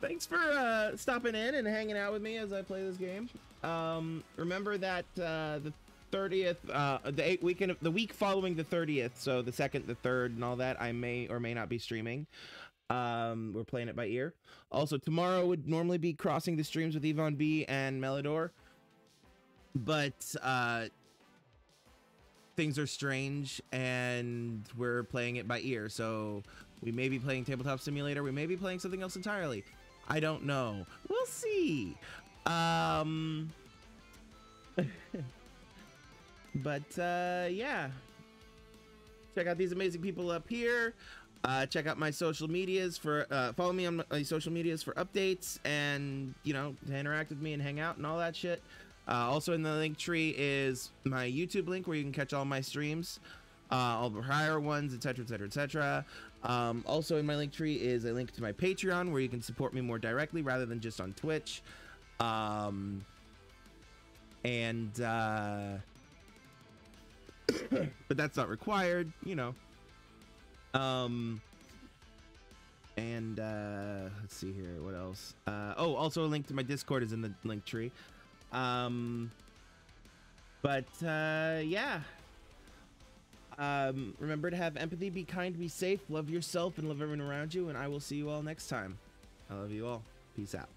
Thanks for uh, stopping in and hanging out with me as I play this game. Um, remember that uh, the 30th, uh, the eight weekend, the week following the 30th, so the second, the third, and all that, I may or may not be streaming. Um, we're playing it by ear. Also, tomorrow would normally be crossing the streams with Yvonne B and Melidor, but uh, things are strange and we're playing it by ear. So we may be playing Tabletop Simulator. We may be playing something else entirely. I don't know. We'll see. Um, but uh, yeah, check out these amazing people up here. Uh, check out my social medias for uh, follow me on my social medias for updates and you know to interact with me and hang out and all that shit. Uh, also in the Linktree is my YouTube link where you can catch all my streams, uh, all the prior ones, etc., etc., etc. Also in my Linktree is a link to my Patreon where you can support me more directly rather than just on Twitch. Um, and uh, but that's not required, you know. Um, And uh, let's see here. What else? Uh, oh, also a link to my Discord is in the Linktree. Um, but uh, yeah. Um, remember to have empathy, be kind, be safe, love yourself, and love everyone around you. And I will see you all next time. I love you all. Peace out.